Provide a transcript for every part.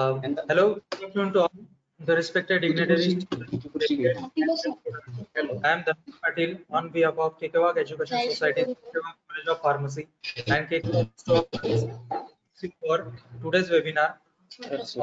Um, hello, good afternoon to all the respected dignitaries. I am Dhanush Patil on behalf of Kekewak Education Society, Kekewak College of Pharmacy, and Kekewak for today's webinar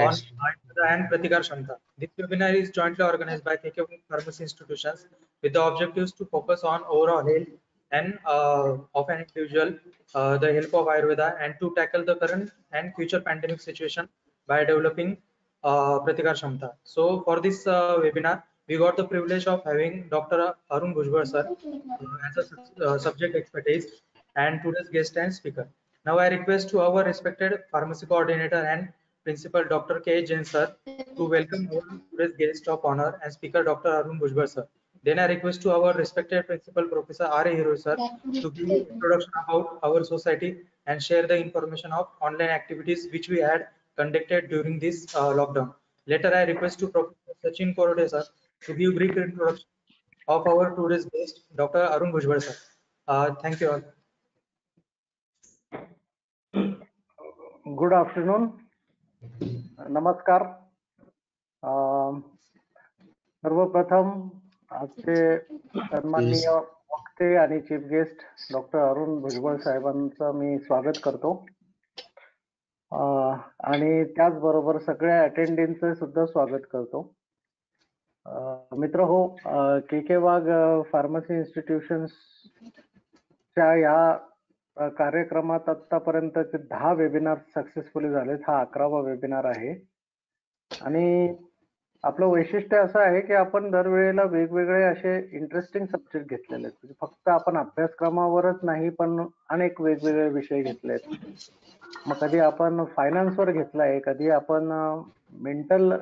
on Ayurveda and Pratikar Shamta. This webinar is jointly organized by Kekewak Pharmacy institutions with the objectives to focus on overall health and uh, of an individual, uh, the help of Ayurveda, and to tackle the current and future pandemic situation by developing uh, Pratikar Shamta. So for this uh, webinar, we got the privilege of having Dr. Arun Bhujbal sir uh, as a uh, subject expertise and today's guest and speaker. Now I request to our respected pharmacy coordinator and principal Dr. K. Jain sir to welcome our today's guest of honor and speaker Dr. Arun Bhujbal sir. Then I request to our respected principal Professor R. A. Hero sir to give introduction about our society and share the information of online activities which we had conducted during this uh, lockdown. Later, I request to Professor Sachin Korode sir to give brief introduction of our today's guest, Dr. Arun Bhujbal sir. Uh, thank you all. Good afternoon नमस्कार अं, सर्वप्रथम आजचे सन्माननीय वक्ते आणि chief guest doctor Arun Bhujbal साहेबांचं मी स्वागत करतो अं, आणि त्याचबरोबर सगळ्या अटेंडींचं सुद्धा स्वागत करतो. मित्र हो के के वाघ फार्मसी इन्स्टिट्यूशन्सच्या या अ, कार्यक्रमात आतापर्यंतचे दहा वेबिनार सक्सेसफुली झालेत. हा अकरावा वेबिनार आहे. आणि आपलं वैशिष्ट्य असं आहे की आपण दरवेळेला वेगवेगळे असे इंटरेस्टिंग सब्जेक्ट घेतलेले आहेत. म्हणजे फक्त आपण अभ्यासक्रमावरच नाही पण अनेक वेगवेगळे विषय घेतले आहेत मग कधी आपण फायनान्सवर घेतला आहे कधी आपण मेंटल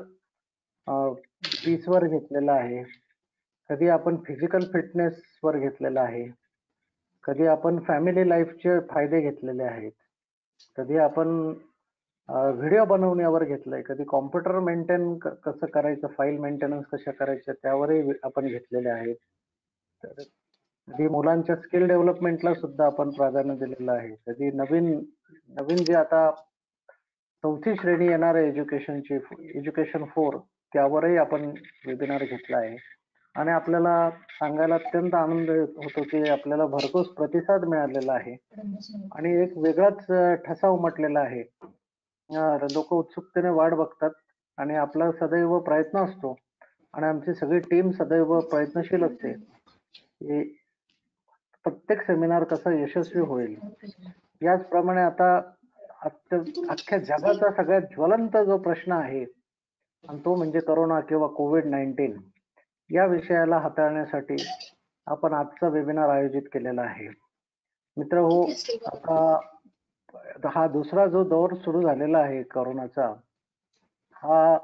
पीसवर घेतलेला आहे कधी आपण फिजिकल फिटनेसवर घेतलेला आहे कधी आपण फॅमिली लाईफचे फायदे घेतलेले आहेत कधी आपण व्हिडिओ बनवण्यावर घेतलंय. कधी कॉम्प्युटर मेंटेन कसं करायचं फाईल मेंटेनन्स कशा करायच्या त्यावरही आपण घेतलेले आहेत. तर कधी मुलांच्या स्किल डेव्हलपमेंटला सुद्धा आपण प्राधान्य दिलेलं आहे. कधी नवीन नवीन जे आता चौथी श्रेणी येणार आहे एज्युकेशनची एज्युकेशन फोर त्यावरही आपण वेबिनार घेतला आहे. आणि आपल्याला सांगायला अत्यंत आनंद होतो की आपल्याला भरघोस प्रतिसाद मिळालेला आहे. आणि एक वेगळाच ठसा उमटलेला आहे. लोक उत्सुकतेने वाट बघतात आणि आपला सदैव प्रयत्न असतो. आणि आमची सगळी टीम सदैव प्रयत्नशील असते. की प्रत्येक सेमिनार कसा यशस्वी होईल? याचप्रमाणे आता अख्ख्या जगाचा सगळ्यात ज्वलंत जो प्रश्न आहे आणि तो म्हणजे करोना किंवा कोविड नाईन्टीन या विषयाला हाताळण्यासाठी आपण आजचा वेबिनार आयोजित केलेला आहे. मित्र हो आता हा दुसरा जो दौर सुरू झालेला आहे करोनाचा हा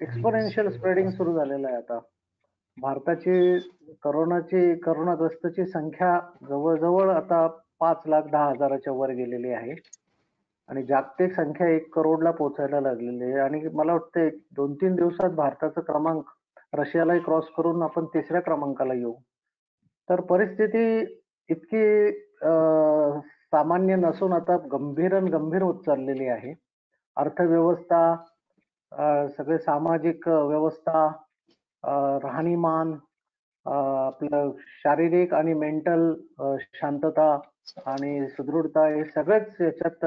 एक्सपोनेन्शियल स्प्रेडिंग सुरू झालेला आहे आता. भारताची करोनाची करोनाग्रस्तची संख्या जवळजवळ आता पाच लाख दहा हजाराच्या वर गेलेली आहे. आणि जागतिक संख्या एक करोडला पोहोचायला लागलेली आहे. आणि मला वाटतं दोन तीन दिवसात भारताचा क्रमांक रशियालाही क्रॉस करून आपण तिसऱ्या क्रमांकाला येऊ. तर परिस्थिती इतकी अं, सामान्य नसून आता गंभीर आणि गंभीर होत चाललेली आहे. अर्थव्यवस्था सगळे सामाजिक व्यवस्था राहणीमान आपलं शारीरिक आणि मेंटल शांतता आणि सुदृढता हे सगळेच याच्यात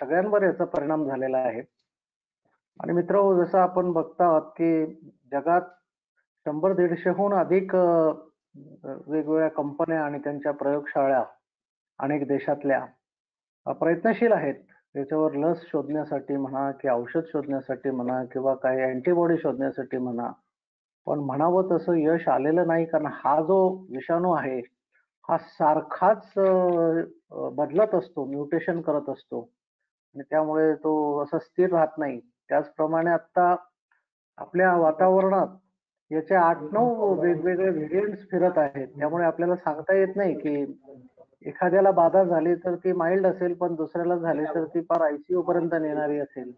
सगळ्यांवर याचा परिणाम झालेला आहे. आणि मित्र जसं आपण बघता आहात की जगात शंभर दीडशेहून अधिक अ, वेगवेगळ्या कंपन्या आणि त्यांच्या प्रयोगशाळा अनेक देशातल्या प्रयत्नशील आहेत. त्याच्यावर लस शोधण्यासाठी म्हणा की औषध शोधण्यासाठी म्हणा किंवा काही अँटीबॉडी शोधण्यासाठी म्हणा. पण म्हणावं तसं यश आलेलं नाही कारण हा जो विषाणू आहे हा सारखाच बदलत असतो म्युटेशन करत असतो. आणि त्यामुळे तो असा स्थिर राहत नाही. त्याचप्रमाणे आता आपल्या वातावरणात याचे आठ नऊ वेगवेगळे व्हेरियंट्स फिरत आहेत. त्यामुळे आपल्याला सांगता येत नाही की एखाद्याला बाधा झाली तर ती माइल्ड असेल पण दुसऱ्याला झाली तर ती फार आयसीयू पर्यंत नेणारी असेल.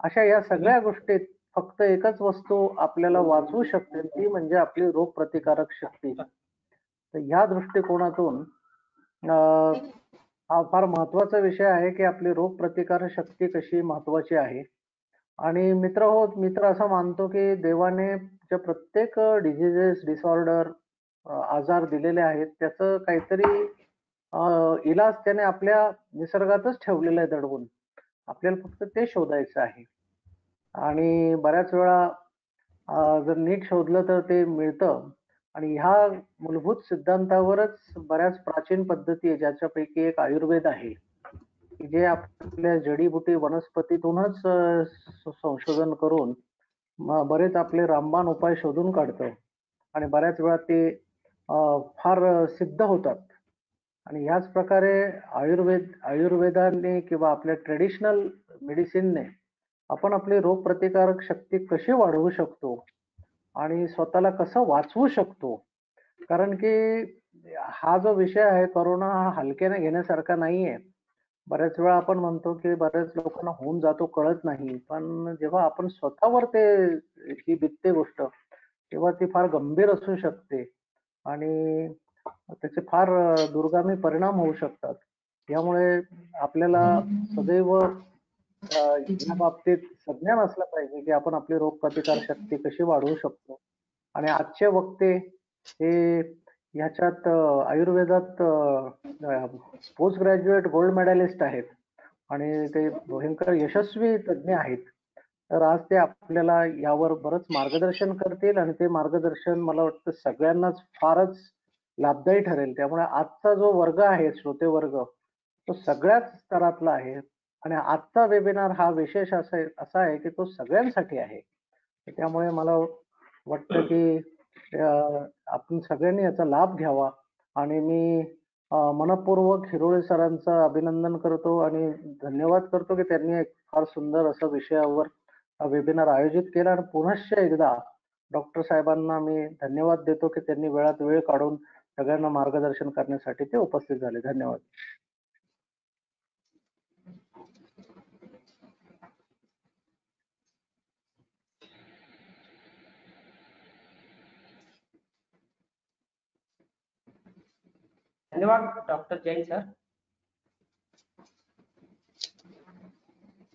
अशा या सगळ्या गोष्टीत फक्त एकच वस्तू आपल्याला वाचवू शकते ती म्हणजे आपली रोग प्रतिकारक शक्ती. तर ह्या दृष्टिकोनातून हा फार महत्त्वाचा विषय आहे की आपली रोग प्रतिकार शक्ती कशी महत्वाची आहे. आणि मित्र हो मित्र असं मानतो की देवाने ज्या प्रत्येक डिझिजेस डिसऑर्डर आजार दिलेले आहेत त्याचं काहीतरी इलाज त्याने आपल्या निसर्गातच ठेवलेला आहे दडवून. आपल्याला फक्त ते शोधायचं आहे. आणि बऱ्याच वेळा जर नीट शोधलं तर ते मिळतं. आणि ह्या मूलभूत सिद्धांतावरच बऱ्याच प्राचीन पद्धती आहे ज्याच्यापैकी एक आयुर्वेद आहे. जे आपल्या जडीबुटी वनस्पतीतूनच संशोधन करून बरेच आपले रामबाण उपाय शोधून काढतं. आणि बऱ्याच वेळा ते अं, फार सिद्ध होतात. आणि ह्याच प्रकारे आयुर्वेद आयुर्वेदाने किंवा आपल्या ट्रेडिशनल मेडिसिनने आपण आपली रोगप्रतिकारक शक्ती कशी वाढवू शकतो आणि स्वतःला कसं वाचवू शकतो? कारण की हा जो विषय आहे करोना हा हलक्याने घेण्यासारखा नाहीये. बऱ्याच वेळा आपण म्हणतो की बऱ्याच लोकांना होऊन जातो कळत नाही. पण जेव्हा आपण स्वतःवर ते ही बित्ते गोष्ट तेव्हा ती फार गंभीर असू शकते. आणि त्याचे फार दुर्गामी परिणाम होऊ शकतात. यामुळे आपल्याला सदैव या बाबतीत संज्ञान असलं पाहिजे की आपण आपली रोगप्रतिकार शक्ती कशी वाढवू शकतो. आणि आजचे वक्ते हे ह्याच्यात आयुर्वेदात पोस्ट ग्रॅज्युएट गोल्ड मेडॅलिस्ट आहेत. आणि ते भयंकर यशस्वी तज्ज्ञ आहेत. तर आज ते आपल्याला यावर बरंच मार्गदर्शन करतील आणि ते मार्गदर्शन मला वाटतं सगळ्यांनाच फारच लाभदायी ठरेल. त्यामुळे आजचा जो वर्ग आहे श्रोते वर्ग तो सगळ्याच स्तरातला आहे. आणि आजचा वेबिनार हा विशेष असा आहे असा आहे की तो सगळ्यांसाठी आहे. त्यामुळे मला वाटतं की आपण सगळ्यांनी याचा लाभ घ्यावा. आणि मी मनपूर्वक हिरोळे सरांचं अभिनंदन करतो आणि धन्यवाद करतो की त्यांनी एक फार सुंदर असा विषयावर वेबिनार आयोजित केला. आणि पुनश्च एकदा डॉक्टर साहेबांना मी धन्यवाद देतो की त्यांनी वेळात वेळ काढून सगळ्यांना मार्गदर्शन करण्यासाठी ते उपस्थित झाले. धन्यवाद. धन्यवाद डॉक्टर जैन सर.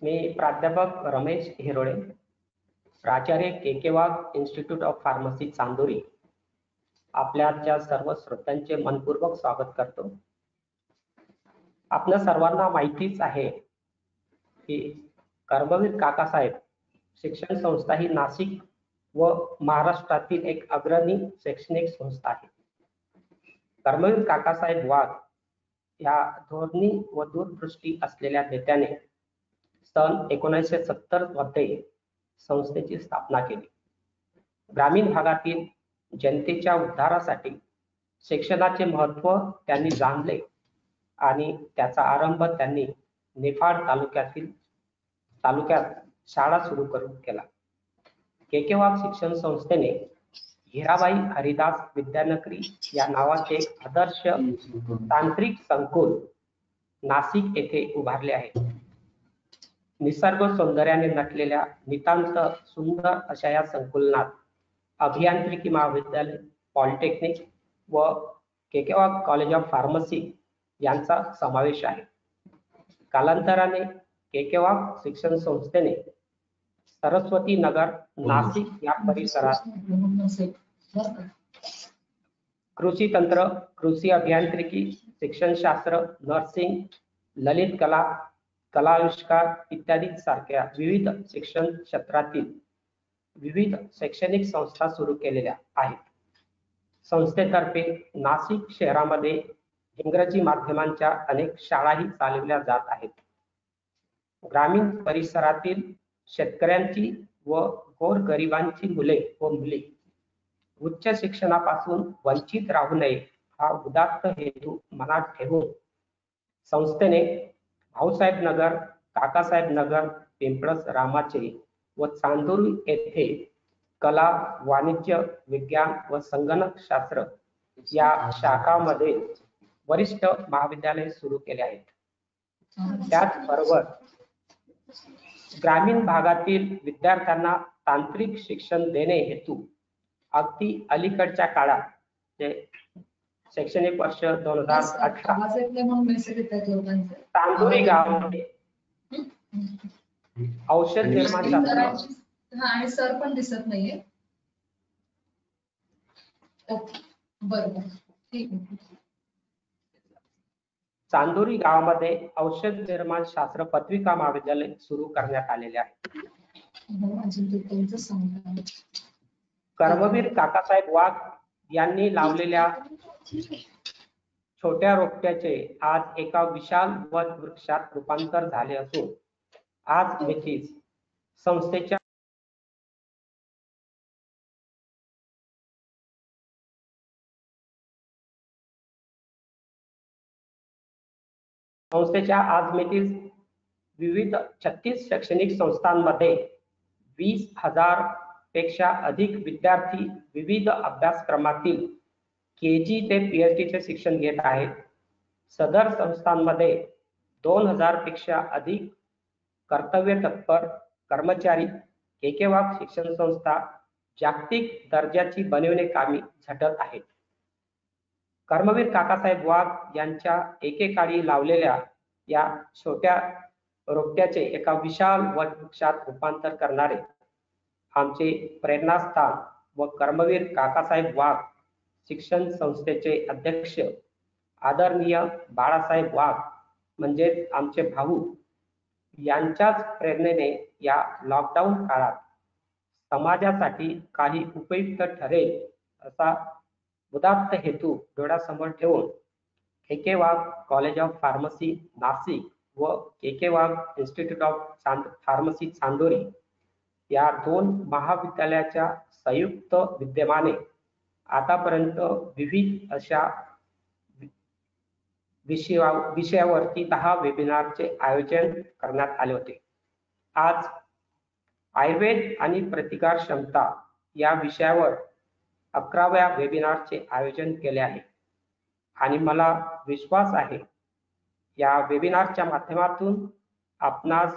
मी प्राध्यापक रमेश हिरोळे प्राचार्य K K Wagh institute of pharmacy Chandori. आपल्याच्या सर्व श्रोत्यांचे मनपूर्वक स्वागत करतो. आपल्या सर्वांना माहितीच आहे की कर्मवीर काकासाहेब शिक्षण संस्था ही नाशिक व महाराष्ट्रातील एक अग्रणी शैक्षणिक संस्था आहे. कर्मवीर काकासाहेब वाघ या धोरणी व दूरदृष्टी असलेल्या नेत्याने सन एकोणीसशे सत्तरमध्ये संस्थेची स्थापना केली. ग्रामीण भागातील जनतेच्या उद्धारासाठी शिक्षणाचे महत्त्व त्यांनी जाणले आणि त्याचा आरंभ त्यांनी निफाड तालुक्यातील तालुक्यात शाळा सुरू करून केला. केकेवाग शिक्षण संस्थेने हिराबाई हरिदास विद्यानगरी या नावाचे एक आदर्श तांत्रिक संकुल नाशिक येथे उभारले आहे. निसर्ग सौंदर्याने नटलेल्या नितांत सुंदर अशा या संकुलनात अभियांत्रिकी महाविद्यालय पॉलिटेक्निक व केकेवाग कॉलेज ऑफ फार्मसी यांचा समावेश आहे. कालांतराने केकेवाग शिक्षण संस्थेने सरस्वती नगर नाशिक या परिसरात कृषी तंत्र कृषी अभियांत्रिकी शिक्षणशास्त्र नर्सिंग ललित कला कलाविष्कार इत्यादी सारख्या विविध शिक्षण क्षेत्रातील विविध शैक्षणिक संस्था सुरू केलेल्या आहेत. संस्थेतर्फे नाशिक शहरामध्ये इंग्रजी माध्यमांच्या अनेक शाळाही चालविल्या जात आहेत. ग्रामीण परिसरातील शेतकऱ्यांची व गोरगरिबांची मुले व मुली उच्च शिक्षणापासून वंचित राहू नये हा उदात्त हेतू मनात ठेवून संस्थेने भाऊसाहेब नगर काकासाहेब नगर पिंपळस रामाचे व चांदोरी येथे कला वाणिज्य विज्ञान व संगणक शास्त्र या शाखामध्ये वरिष्ठ महाविद्यालय सुरू केले आहेत. त्याचबरोबर ग्रामीण भागातील विद्यार्थ्यांना तांत्रिक शिक्षण देणे हेतू अगदी अलीकडच्या काळात जे शैक्षणिक वर्ष दोन हजार अठरा. तांदुरी गावामध्ये हम्म. औषध निर्माण हा आणि सर पण दिसत नाहीये. ओके बरोबर. ठीक आहे. चांदोरी गावामध्ये औषध निर्माण शास्त्र पदविका महाविद्यालय सुरू करण्यात आलेले आहे. हो कर्मवीर काकासाहेब वाघ यांनी लावलेल्या छोट्या रोपट्याचे आज एका विशाल वट वृक्षात रूपांतर झाले असून आज देखील संस्थेच्या संस्थेच्या आज विविध छत्तीस शैक्षणिक संस्थांमध्ये वीस हजारपेक्षा अधिक विद्यार्थी विविध अभ्यासक्रमातील के जी ते पीएचडी चे शिक्षण घेत आहेत. सदर संस्थांमध्ये दोन हजारपेक्षा अधिक कर्तव्य तत्पर कर्मचारी केकेवाग शिक्षण संस्था जागतिक दर्जाची बनविणे कामी झटत आहेत. कर्मवीर काकासाहेब वाघ यांच्या एकेकाळी लावलेल्या या छोट्या रोपट्याचे एका विशाल वृक्षात रूपांतर करणारे आमचे प्रेरणास्थान व कर्मवीर काकासाहेब वाघ शिक्षण संस्थेचे अध्यक्ष आदरणीय बाळासाहेब वाघ म्हणजेच आमचे भाऊ यांच्याच प्रेरणेने या लॉकडाऊन काळात समाजासाठी काही उपयुक्त ठरेल असा उदात्त हेतू डोळ्यासमोर ठेवून K K Wagh college of pharmacy Nashik व K K Wagh institute of pharmacy Chandori या दोन महाविद्यालयाच्या संयुक्त विद्यमाने आतापर्यंत विविध अशा विषया विषयावरती दहा वेबिनारचे आयोजन करण्यात आले होते. आज आयुर्वेद आणि प्रतिकार क्षमता या विषयावर अकराव्या वेबिनारचे आयोजन केले आहे. आणि मला विश्वास आहे या वेबिनारच्या माध्यमातून आपणास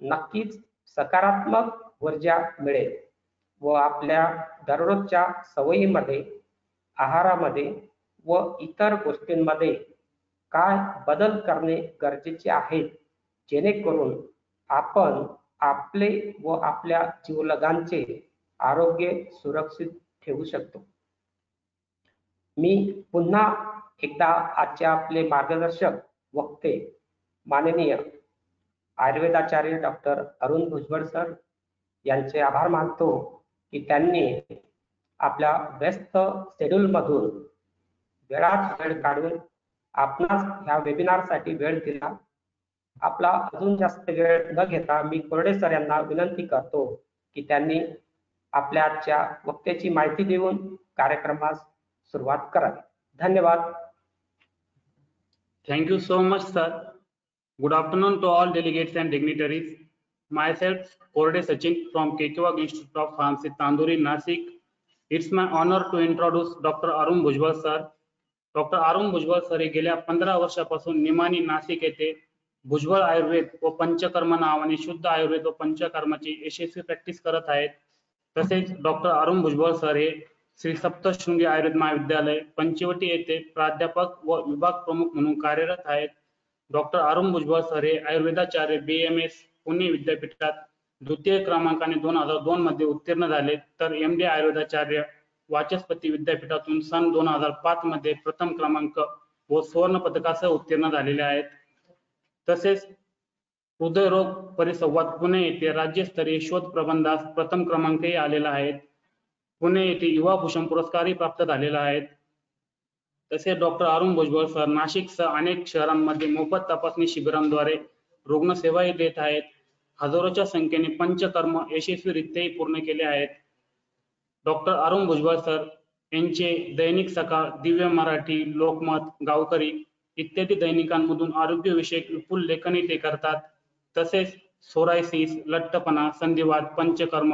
नक्कीच सकारात्मक ऊर्जा मिळेल व आपल्या दररोजच्या सवयीमध्ये आहारामध्ये व इतर गोष्टींमध्ये काय बदल करणे गरजेचे आहे? जेणेकरून आपण आपले व आपल्या जीवलगांचे आरोग्य सुरक्षित ठेवू शकतो. मी पुन्हा एकदा आजचे आपले मार्गदर्शक वक्ते माननीय आयुर्वेदाचार्य डॉक्टर अरुण भुजबळ सर यांचे आभार मानतो की त्यांनी आपल्या व्यस्त शेड्यूल मधून वेळात वेळ काढून आपणास ह्या वेबिनारसाठी वेळ दिला आपला अजून जास्त वेळ न घेता मी कोरडे सर यांना विनंती करतो की त्यांनी आपल्या आजच्या वक्त्याची माहिती देऊन कार्यक्रमास सुरुवात करावी धन्यवाद thank you so much sir good afternoon to all delegates and dignitaries myself Korde Sachin from K K Wagh institute of pharmacy तांदुरी Nashik it's my honour to introduce doctor Arun Bhujbal sir doctor Arun Bhujbal sir हे गेल्या पंधरा वर्षापासून निमानी नाशिक येथे भुजबळ आयुर्वेद व पंचकर्म नावाने शुद्ध आयुर्वेद व पंचकर्माची यशस्वी practice करत आहेत. तसेच डॉक्टर अरुण भुजबळ सर हे श्री सप्तशृंगी आयुर्वेद महाविद्यालय पंचवटी येथे प्राध्यापक व विभाग प्रमुख म्हणून कार्यरत आहेत. डॉक्टर अरुण भुजबळ सर हे आयुर्वेदाचार्य बी एम एस पुणे विद्यापीठात द्वितीय क्रमांकाने दोन हजार दोन मध्ये उत्तीर्ण झाले. तर एम डी आयुर्वेदाचार्य वाचस्पती विद्यापीठातून सन दोन हजार पाच मध्ये प्रथम क्रमांक व सुवर्ण पदकासह उत्तीर्ण झालेले आहेत. तसेच हृदयरोग परिसंवाद पुणे येथे राज्यस्तरीय शोध प्रबंधास प्रथम क्रमांकही आलेला आहे. पुणे येथे युवा भूषण पुरस्कारही प्राप्त झालेला आहे. तसेच डॉक्टर अरुण भुजबळ सर नाशिकसह अनेक शहरांमध्ये मोफत तपासणी शिबिरांद्वारे रुग्णसेवाही देत आहेत. हजारोच्या संख्येने पंचकर्म यशस्वीरित्याही पूर्ण केले आहेत. डॉक्टर अरुण भुजबळ सर यांचे दैनिक सकाळ दिव्य मराठी लोकमत गावकरी इत्यादी दैनिकांमधून आरोग्यविषयक विपुल लेखनही ते करतात. तसेच सोरायसिस लठ्ठपणा संधिवाद पंचकर्म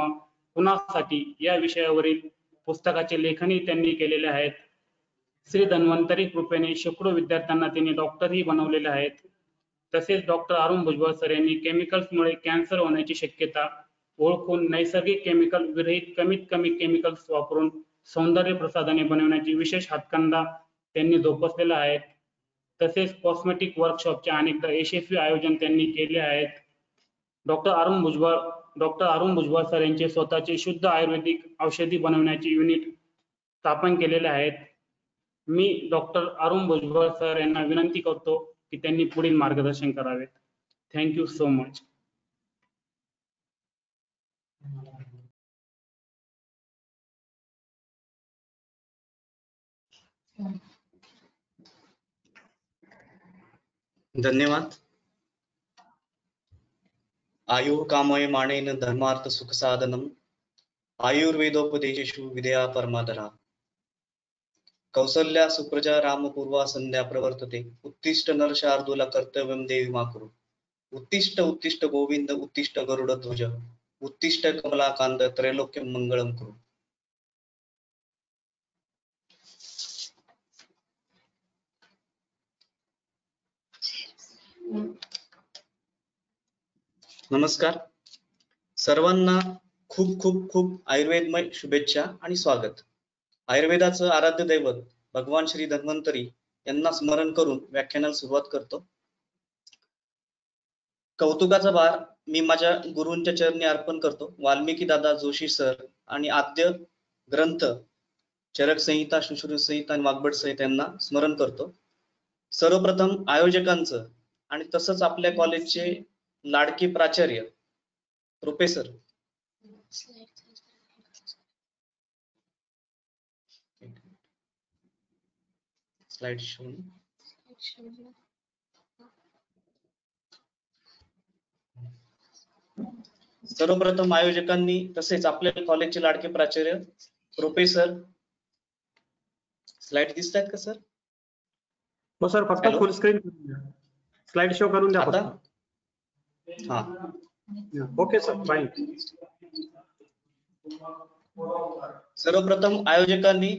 कुणासाठी या विषयावरील पुस्तकाचे लेखनही त्यांनी केलेले आहेत. श्री धन्वंतरी कृपेने शेकडो विद्यार्थ्यांना त्यांनी डॉक्टरही बनवलेले आहेत. तसेच डॉक्टर अरुण भुजबळ सर यांनी केमिकल्समुळे कॅन्सर होण्याची शक्यता ओळखून नैसर्गिक केमिकल विरहित कमीत कमी केमिकल्स वापरून सौंदर्य प्रसाधने बनवण्याची विशेष हातखंडा त्यांनी जोपासलेला आहेत तसेच कॉस्मेटिक वर्कशॉपचे अनेकदा यशस्वी आयोजन त्यांनी केले आहेत. Doctor Arun Bhujbal doctor Arun Bhujbal sir यांचे स्वतःचे शुद्ध आयुर्वेदिक औषधी बनवण्याचे युनिट स्थापन केलेले आहेत. मी डॉक्टर अरुण भुजबळ सर यांना विनंती करतो की त्यांनी पुढील मार्गदर्शन करावेत थँक्यू सो मच धन्यवाद. आयुः मानेन धर्मार्थ सुख साधनम आयुर्वेदोपदेशेषु विद्या परमादरा। कौसल्या सुप्रजा रामपूर्वा संध्या प्रवर्तते। उत्तिष्ठ नर शार्दूला कर्तव्यम देवी मा उत्तिष्ट उत्तिष्ठ उत्तिष्ठ गोविंद उत्तिष्ठ गरुड ध्वज। उत्तिष्ठ कमलाकांत त्रैलोक्य मंगळम करू. नमस्कार. सर्वांना खूप खूप खूप आयुर्वेदमय शुभेच्छा आणि स्वागत. आयुर्वेदाचं आराध्य दैवत भगवान श्री धन्वंतरी यांना स्मरण करून व्याख्यानाला सुरुवात करतो. कौतुकाचा भार मी माझ्या गुरूंच्या चरणी अर्पण करतो. वाल्मिकी दादा जोशी सर आणि आद्य ग्रंथ चरक संहिता सुश्रुत संहिता आणि वाघबट संहिता यांना स्मरण करतो. सर्वप्रथम आयोजकांचं आणि तसंच आपल्या कॉलेजचे लाडकी प्राचार्य प्रोफेसर. स्लाइड शो सर्वप्रथम आयोजकांनी तसेच आपल्या कॉलेजचे लाडके प्राचार्य प्रोफेसर स्लाइड दिसत आहेत का सर? हो सर फक्त? फुल स्क्रीन स्लाइड शो करून द्या फक्त. हा. ओके सर फाईन सर्वप्रथम आयोजकांनी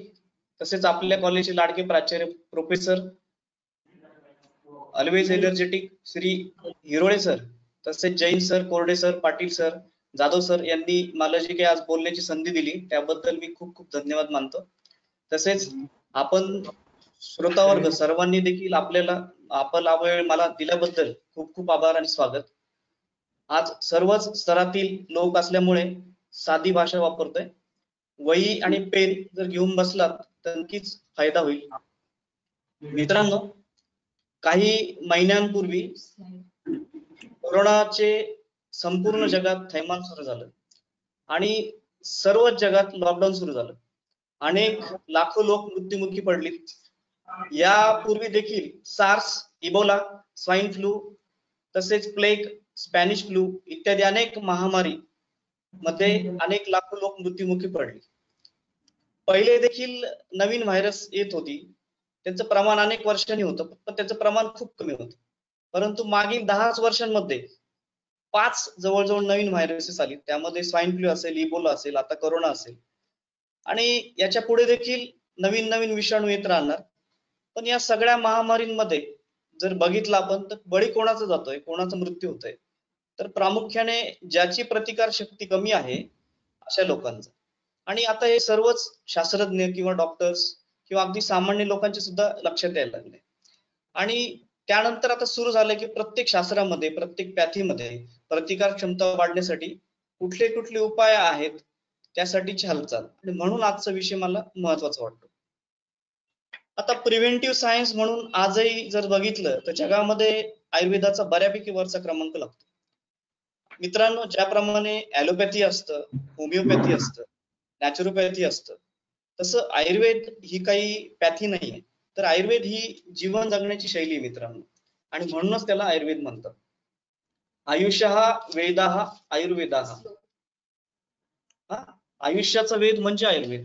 तसेच आपल्या कॉलेजचे लाडके प्राचार्य professor always energetic Shri Hirole sir तसेच Jain sir Korde sir Patil sir Jadhav sir यांनी मला जी काही आज बोलण्याची संधी दिली. त्याबद्दल मी खूप खूप धन्यवाद मानतो. तसेच आपण श्रोतावर्ग सर्वांनी देखील आपल्याला आपला वेळ मला दिल्याबद्दल खूप खूप आभार आणि स्वागत. आज सर्वच स्तरातील लोक असल्यामुळे साधी भाषा वापरतोय. वही आणि पेन जर घेऊन बसलात तर नक्कीच फायदा होईल. मित्रांनो काही महिन्यांपूर्वी कोरोनाचे संपूर्ण जगात थैमान सुरू झालं. आणि सर्वच जगात लॉकडाऊन सुरू झालं. अनेक लाखो लोक मृत्युमुखी पडली यापूर्वी देखील सार्स इबोला स्वाईन फ्लू तसेच प्लेग स्पॅनिश फ्लू इत्यादी अनेक महामारी मध्ये अनेक लाखो लोक मृत्युमुखी पडले. पहिले देखील नवीन व्हायरस येत होती. त्याचं प्रमाण अनेक वर्षांनी होतं पण त्याचं प्रमाण खूप कमी होतं. परंतु मागील दहाच वर्षांमध्ये पाच जवळजवळ नवीन व्हायरसेस आली. त्यामध्ये स्वाईन फ्लू असेल इबोला असेल आता करोना असेल. आणि याच्यापुढे देखील नवीन नवीन विषाणू येत राहणार. पण या सगळ्या महामारींमध्ये जर बघितलं आपण तर बळी कोणाचा जातोय? कोणाचा मृत्यू होतोय? तर प्रामुख्याने ज्याची प्रतिकार शक्ती कमी आहे अशा लोकांचा. आणि आता हे सर्वच शास्त्रज्ञ किंवा डॉक्टर्स किंवा अगदी सामान्य लोकांचे सुद्धा लक्षात यायला लागले. आणि त्यानंतर आता सुरू झालं की प्रत्येक शास्त्रामध्ये प्रत्येक पॅथीमध्ये प्रतिकार क्षमता वाढण्यासाठी कुठले कुठले उपाय आहेत त्यासाठीची हालचाल. आणि म्हणून आजचा विषय मला महत्त्वाचा वाटतो. आता प्रिव्हेंटिव्ह सायन्स म्हणून आजही जर बघितलं तर जगामध्ये आयुर्वेदाचा बऱ्यापैकी वरचा क्रमांक लागतो. मित्रांनो ज्याप्रमाणे ॲलोपॅथी असतं होमिओपॅथी असतं नॅचरोपॅथी असतं तसं आयुर्वेद ही काही पॅथी नाही आहे तर आयुर्वेद ही जीवन जगण्याची शैली आहे मित्रांनो. आणि म्हणूनच त्याला आयुर्वेद म्हणतात. आयुष्य हा वेदा हा आयुर्वेदा. हा? आयुष्याचा वेद म्हणजे आयुर्वेद.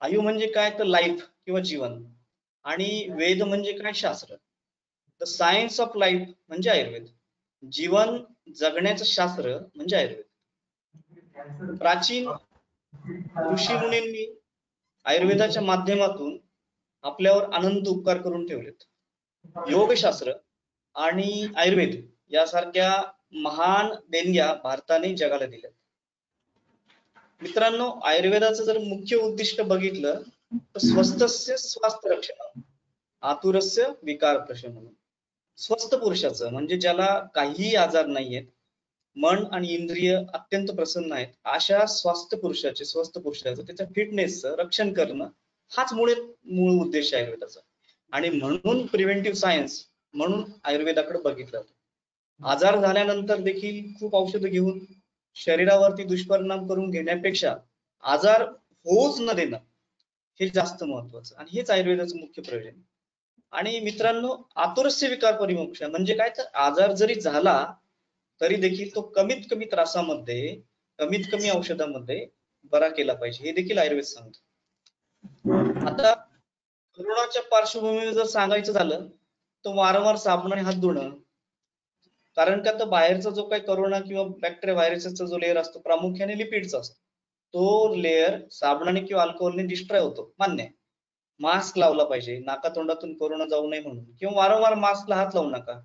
आयु म्हणजे काय? तर लाईफ किंवा जीवन. आणि वेद म्हणजे काय? शास्त्र. द सायन्स ऑफ लाईफ म्हणजे आयुर्वेद. जीवन जगण्याचं शास्त्र म्हणजे आयुर्वेद. प्राचीन ऋषी मुनींनी आयुर्वेदाच्या माध्यमातून आपल्यावर अनंत उपकार करून ठेवलेत. योगशास्त्र आणि आयुर्वेद यासारख्या महान देणग्या भारताने जगाला दिल्या मित्रांनो आयुर्वेदाचं जर मुख्य उद्दिष्ट बघितलं तर स्वस्थस्य स्वास्थ्य रक्षण. आतुरस्य विकार प्रशमन स्वस्थ पुरुषाचं म्हणजे ज्याला काहीही आजार नाहीयेत मन आणि इंद्रिय अत्यंत प्रसन्न आहेत अशा स्वास्थ्य पुरुषाचे स्वस्थ पुरुषाचं त्याच्या फिटनेसचं रक्षण करणं हाच मुळे मूळ उद्देश आहे आयुर्वेदाचा आणि म्हणून प्रिव्हेंटिव्ह सायन्स म्हणून आयुर्वेदाकडे बघितलं जातं. आजार झाल्यानंतर देखील खूप औषधं घेऊन शरीरावरती दुष्परिणाम करून घेण्यापेक्षा आजार होच न देणं हे जास्त महत्वाचं आणि हेच आयुर्वेदाचं मुख्य प्रयोजन. आणि मित्रांनो आतुरस्य विकार परिमोक्ष म्हणजे काय? तर आजार जरी झाला तरी देखील तो कमीत कमी त्रासामध्ये कमीत कमी औषधामध्ये बरा केला पाहिजे. हे देखील आयुर्वेद सांगतो. आता कोरोनाच्या पार्श्वभूमीवर जर सांगायचं झालं तर वारंवार साबणाने हात धुणं. कारण का तर बाहेरचा जो काही करोना किंवा बॅक्टेरिया व्हायरसचा जो लेअर असतो प्रामुख्याने लिपिडचा असतो. तो लेअर साबणाने किंवा अल्कोहोलने डिस्ट्रॉय होतो मान्य मास्क लावला पाहिजे नाका तोंडातून कोरोना जाऊ नये म्हणून. किंवा वारंवार मास्कला हात लावू नका.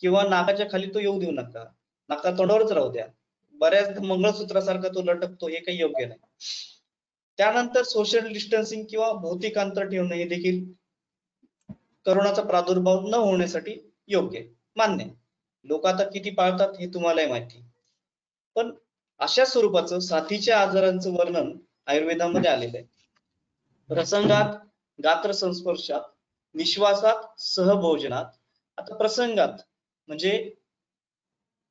किंवा नाकाच्या खाली तो येऊ देऊ नका. नाका तोंडावरच राहू द्या. बऱ्याच मंगळसूत्रासारखा तो लटकतो हे काही योग्य नाही. त्यानंतर सोशल डिस्टन्सिंग किंवा भौतिक अंतर ठेवणं हे देखील करोनाचा प्रादुर्भाव न होण्यासाठी योग्य मान्य लोक आता किती पाळतात हे तुम्हालाही माहिती पण अशा स्वरूपाचं साथीच्या आजारांचं वर्णन आयुर्वेदामध्ये आलेलं आहे. प्रसंगात गात्र संस्पर्शात निश्वासात सहभोजनात आता प्रसंगात म्हणजे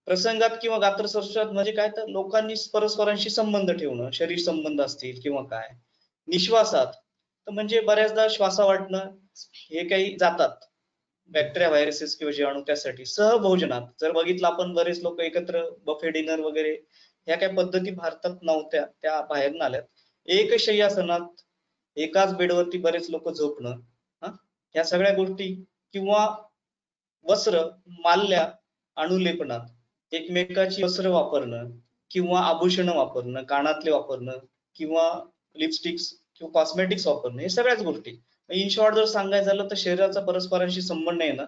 प्रसंगात किंवा गात्र म्हणजे काय तर लोकांनी परस्परांशी संबंध ठेवणं शरीर संबंध असतील किंवा काय निश्वासात. तर म्हणजे बऱ्याचदा श्वासा वाटणं हे काही जातात. बॅक्टेरिया व्हायरसेस किंवा जीवाणू त्यासाठी. सहभोजनात. जर बघितलं आपण बरेच लोक एकत्र बफे डिनर वगैरे ह्या काही पद्धती भारतात नव्हत्या त्या बाहेरून आल्यात एक शय्यासनात एकाच बेडवरती बरेच लोक झोपणं हा? ह्या सगळ्या गोष्टी किंवा वस्त्र माल्ल्या अणुलेपनात एकमेकाची वस्त्र वापरणं किंवा आभूषण वापरणं कानातले वापरणं किंवा लिपस्टिक्स किंवा कॉस्मेटिक्स वापरणं हे सगळ्याच गोष्टी. इन शॉर्ट जर सांगायचं झालं तर शरीराचा परस्परांशी संबंध येणं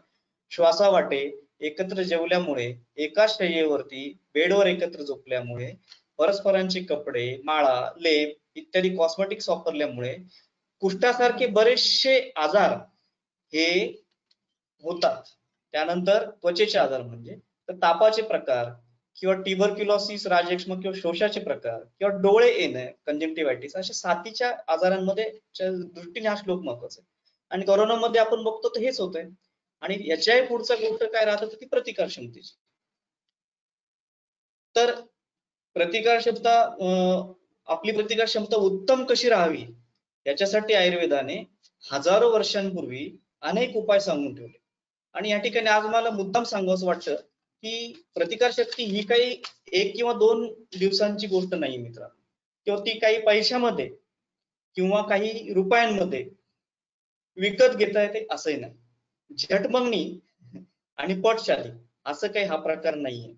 श्वासा वाटे एकत्र जेवल्यामुळे एकाच शय्येवरती बेडवर एकत्र झोपल्यामुळे परस्परांचे कपडे माळा लेप इत्यादी कॉस्मेटिक्स वापरल्यामुळे कुष्ठासारखे बरेचसे आजार हे होतात. त्यानंतर त्वचेचे आजार म्हणजे तर तापाचे प्रकार किंवा टिबरक्युलॉसिस राजेक्ष्म किंवा शोषाचे प्रकार किंवा डोळे येणं कंजेक्टिव्हायटिस अशा साथीच्या आजारांमध्ये दृष्टीने हा श्लोक महत्त्वाचा आहे. आणि कोरोनामध्ये आपण बघतो तर हेच होतंय. आणि याच्याही पुढचा गोष्ट काय राहतं तर ती प्रतिकार क्षमतेची. तर प्रतिकार क्षमता अं, आपली प्रतिकार क्षमता उत्तम कशी राहावी? याच्यासाठी आयुर्वेदाने हजारो वर्षांपूर्वी अनेक उपाय सांगून ठेवले. आणि या ठिकाणी आज मला मुद्दाम सांगावं वाटतं की प्रतिकार शक्ती ही काही एक किंवा दोन दिवसांची गोष्ट नाही मित्रांनो. किंवा ती काही पैशामध्ये किंवा काही रुपयांमध्ये विकत घेता येते असंही नाही. झटमंगणी आणि पटशाली असं काही हा प्रकार नाहीये.